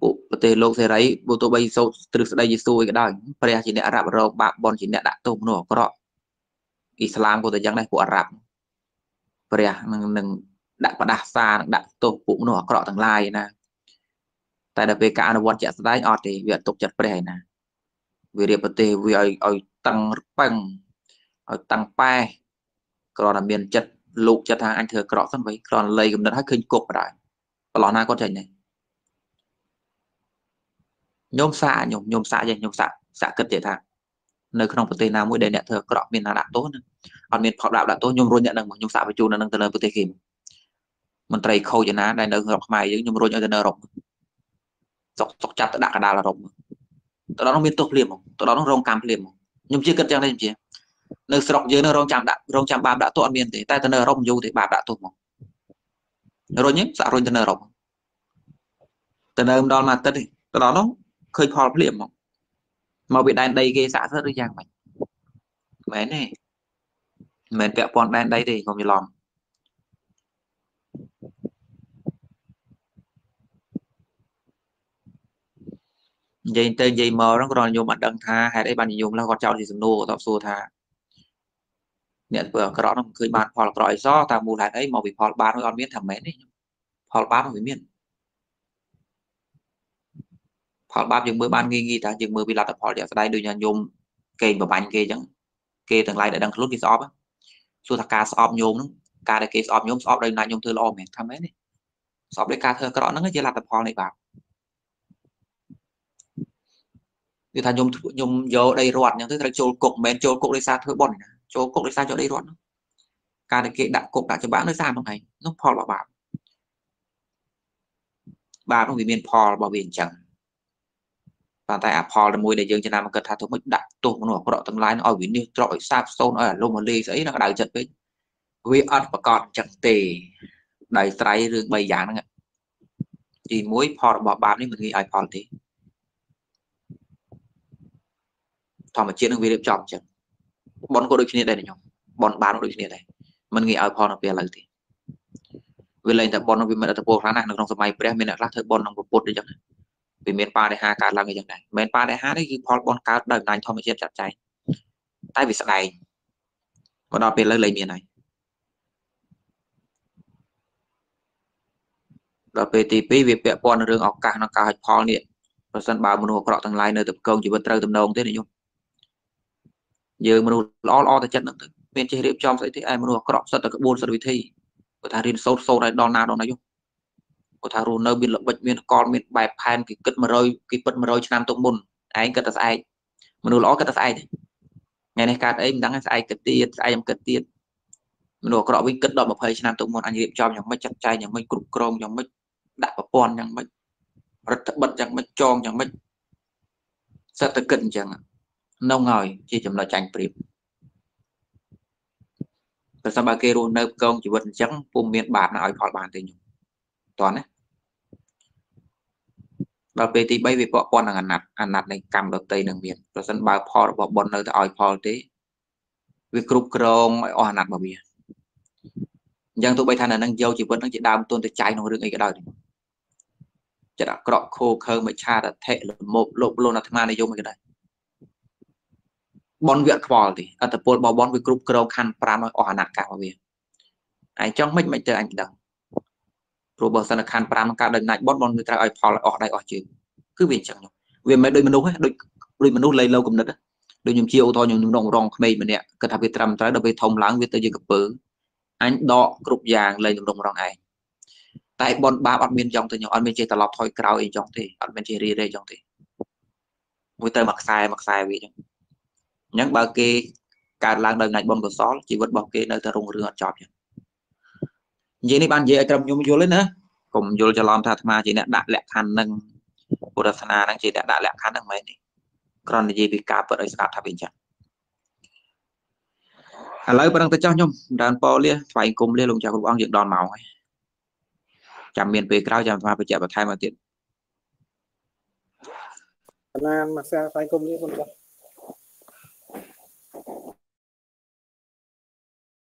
ពួកប្រទេសលោកសេរីបើទោះបីសោតទ្រឹស្ដីយេស៊ូអីក៏ដោយព្រះជាអ្នករ៉ាប់រងបាបបនជាអ្នកដាក់ទោសមនុស្សអាក្រក់អ៊ីស្លាមក៏តែយ៉ាងដែរពួកអារ៉ាប់ព្រះនឹងនឹងដាក់ផ្ដាសានឹងដាក់ទោសពួកមនុស្សអាក្រក់ទាំងឡាយណាតែដល់ពេលការអនុវត្តជាក់ស្ដែងអត់ទេវាអត់ទុកចិត្តព្រះឯណាវារៀបប្រទេសវាឲ្យឲ្យតឹងប៉ឹង ឲ្យតាំងប៉ែគ្រាន់តែមានចិត្តលោកចិត្តថាអញធ្វើក្រក់សិនវិញគ្រាន់លៃកំណត់ឲ្យឃើញគុកបណ្ដោយប្រឡោះណាគាត់ចេញនេះញោមសាញោមញោមសាចេះញោមសាសាគិតចេះថានៅក្នុងប្រទេសណាមួយដែលអ្នកធ្វើក្រក់មានណាដាក់ទោសហ្នឹងអត់មានផលដាក់ដាក់ទោសញោមរុញអ្នកហ្នឹងញោមសាបញ្ជូននៅនឹងទៅនៅប្រទេសគេមន្ត្រីខូចណាដែលនៅស្រុកខ្មែរយើងញោមរុញឲ្យទៅនៅអឺរ៉ុបសុកសុកចាប់ទៅដាក់កដាលអឺរ៉ុបទៅដល់នោះមានទោសភ្លាមហ្មងទៅដល់នោះរងកម្មភ្លាមហ្មងខ្ញុំជឿគិតចឹងដែរខ្ញុំជឿ នៅស្រុកយើងនៅរងចាំដាក់រងចាំបាបដាក់ទោសអត់មានទេតែទៅនៅអឺរ៉ុបយូរទេបាបដាក់ទោសហ្មងរុញសាក់រុញទៅនៅអឺរ៉ុបទៅនៅម្ដងមួយអាទិត្យទៅដល់នោះឃើញផលភ្លាមហ្មងមកពីដែនដីគេសាក់សិទ្ធឬយ៉ាងម៉េចមែនទេមិនមែនពាក់ព័ន្ធដែនដីទេកុំច្រឡំនិយាយទៅនិយាយមកហ្នឹងគ្រាន់ខ្ញុំអត់ដឹងថាហេតុអីបាននិយមឡើយគាត់ចោទជាសំណួរគាត់សួរថា អ្នកធ្វើអាក្រក់ហ្នឹងមិនឃើញបានផលអាក្រក់អីសោះតើមូលហេតុអីមកពីផលបានអត់មានថាមែនទេផលបាបមិនមានផលបាបយើងមើលបានងាយងាយថាយើងមើលពីលទ្ធផលជាក់ស្ដែងដូចញញោមកេងបបាញ់គេអញ្ចឹងគេទាំងឡាយដែលដឹងខ្លួនគេស្អប់សួរថាការស្អប់ញោមហ្នឹងការដែលគេស្អប់ញោមស្អប់ដោយណាញោមធ្វើល្អមែនថាមែនទេស្អប់ដោយការធ្វើអាក្រក់ហ្នឹងជាលទ្ធផលនៃបាបគឺថាខ្ញុំខ្ញុំយកដីរត់អញ្ចឹងទៅត្រូវចូលគុកមិនមែនចូលគុកដោយសារធ្វើបុណ្យណា ចូលគុកដោយសារយកដីរត់នោះការដែលគេដាក់គុកដាក់ច្បាប់ដោយសារហ្នឹងឯងនោះផលបាបបាបបាបនោះវាមានផលរបស់វាអញ្ចឹងប៉ុន្តែអាផលមួយដែលយើងចំណាំគិតថាទៅមិនដាក់ទោសមនុស្សអាក្រក់ទាំងឡាយឲ្យវិនិច្ឆ័យត្រកឲ្យសាបសូន្យឲ្យអាលំអលេស្អីហ្នឹងក្តៅចិត្តពេកវាអត់ប្រកបអញ្ចឹងទេដោយស្រ័យរឿង3យ៉ាងហ្នឹងទី1ផលរបស់បាបនេះមិនងាយឲ្យផលទេធម្មជាតិនឹងវារៀបចំអញ្ចឹង បនក៏ដូចគ្នាដែរខ្ញុំបនបានដូចគ្នាដែរមិនងាយឲ្យផលនៅពេលឥឡូវទេវាលែងតែបននឹងវាមានអត្តពលខ្លាំងណាស់នៅក្នុងសម័យព្រះមានអ្នកខ្លះធ្វើបននឹងពុទ្ធអញ្ចឹងវាមានបរិហាកើតឡើងអញ្ចឹងដែរមិនមែនបរិហានេះគឺផលបនកើតដោយអំណាចធម្មជាតិចាត់ចែងតែវាស្ដែងក៏ដល់ពេលឥឡូវលែងមានហើយដល់ពេលទី2វាពាក់ព័ន្ធនឹងរឿងឱកាសក្នុងការហិចផលនេះប្រសិនបើមនុស្សអាក្រក់ទាំងឡាយនៅតែកងជីវិតត្រូវទំនងទេនិយម យើងមនុស្សល្អល្អតែចិត្តហ្នឹងទៅមានចេះរៀបចំស្អីទេឯមនុស្សអាក្រក់សិតតែក្បួនសិតវិធីគាត់ថារៀនសូត្រសូត្រឲ្យដល់ណាដល់ណាយគាត់ថារស់នៅមានល្បិចមានកលមានបែបផែនគេគិត100គេពិត100ឆ្នាំទុកមុនឯងគិតតែស្អែកមនុស្សល្អគិតតែស្អែកទេថ្ងៃនេះកើតអីមិនដឹងស្អែកគិតទៀតស្អែកមិនគិតទៀតមនុស្សអាក្រក់វិញគិតដល់20ឆ្នាំទុកមុនអញរៀបចំយ៉ាងម៉េចចាត់ចែងយ៉ាងម៉េចគ្រប់គ្រងយ៉ាងម៉េចដាក់ប្រព័ន្ធយ៉ាងម៉េចរដ្ឋបិទយ៉ាងម៉េចចងយ៉ាងម៉េចសិតតែគិតអញ្ចឹង នងហើយជាចំណុចចាញ់ព្រៀបប្រសិនបើគេរស់នៅកងជីវិតអញ្ចឹងពុំមានបាបណាឲ្យផលបានទេខ្ញុំតោះណាដល់ពេលទី3វាពាក់ព័ន្ធនឹងអាណត្តិអាណត្តិនៃកម្មដតីនឹងមានប្រសិនបើផលរបស់បុណ្យនៅតែឲ្យផលទេវាគ្រប់គ្រងឲ្យអស់អាណត្តិរបស់វាអញ្ចឹងទោះបីថានៅនឹងយកជីវិតនឹងជាដើមទុនទៅចាយក្នុងរឿងអីក៏ដោយចិត្តអាក្រក់ខោខើមិឆាតថេលមប់លោភលន់អាត្មានិយមអីក៏ដោយ បនវៈខ្វល់ទេអត្តពលរបស់បនវាគ្រប់គ្រងខណ្ឌ5ឲ្យអស់អាណត្តិកាលរបស់វាឯងចង់មិនមិនទៅអញដឹងព្រោះបើសិនខណ្ឌ5នឹងកើតដោយណាច់បនបនវាត្រូវឲ្យផលឲ្យអស់ដៃអស់ជើងគឺវាអញ្ចឹងវាមិនដូចមនុស្សទេដូចដូចមនុស្សលៃលោគំនិតដូចខ្ញុំជាឧទាហរណ៍ខ្ញុំនឹងរងក្មេងម្នាក់គាត់ថាវាត្រឹមត្រូវដល់ពេលធំឡើងវាទៅជាកពើអញដកគ្រប់យ៉ាងលែងដំណងរងឯងតែបនបាបអត់មានចង់ទៅខ្ញុំអត់មានចេះត្រឡប់ថយក្រោយអីចង់ទេអត់មានចេះរីរេចង់ទេមួយទៅមួយខ្សែមួយខ្សែវាអញ្ចឹង អញ្ចឹងបើគេកើតឡើងដោយងាច់បនកុសលជីវិតរបស់គេនៅតែរុងរឿងអត់ចប់ចឹងនិយាយនេះបាននិយាយឲ្យក្រុមខ្ញុំយល់ទេណាកុំយល់ច្រឡំថាអាត្មាជាអ្នកដាក់លក្ខខណ្ឌនឹងពុទ្ធសាសនាហ្នឹងជាអ្នកដាក់លក្ខខណ្ឌហ្នឹងមិនមែនទេគ្រាន់តែនិយាយពីការពិតឲ្យស្ដាប់ថាវាអញ្ចឹងឥឡូវប្រឹងទៅចោះខ្ញុំដើនប៉លលាថ្វាយគុំលាលោកចាស់គ្រប់អង្គយើងដល់ម៉ោងហើយចាំមានពេលក្រោយចាំអាត្មាបញ្ជាក់បន្ថែមមកទៀតណាមកសាស្ត្រថ្វាយគុំនេះបងចាស់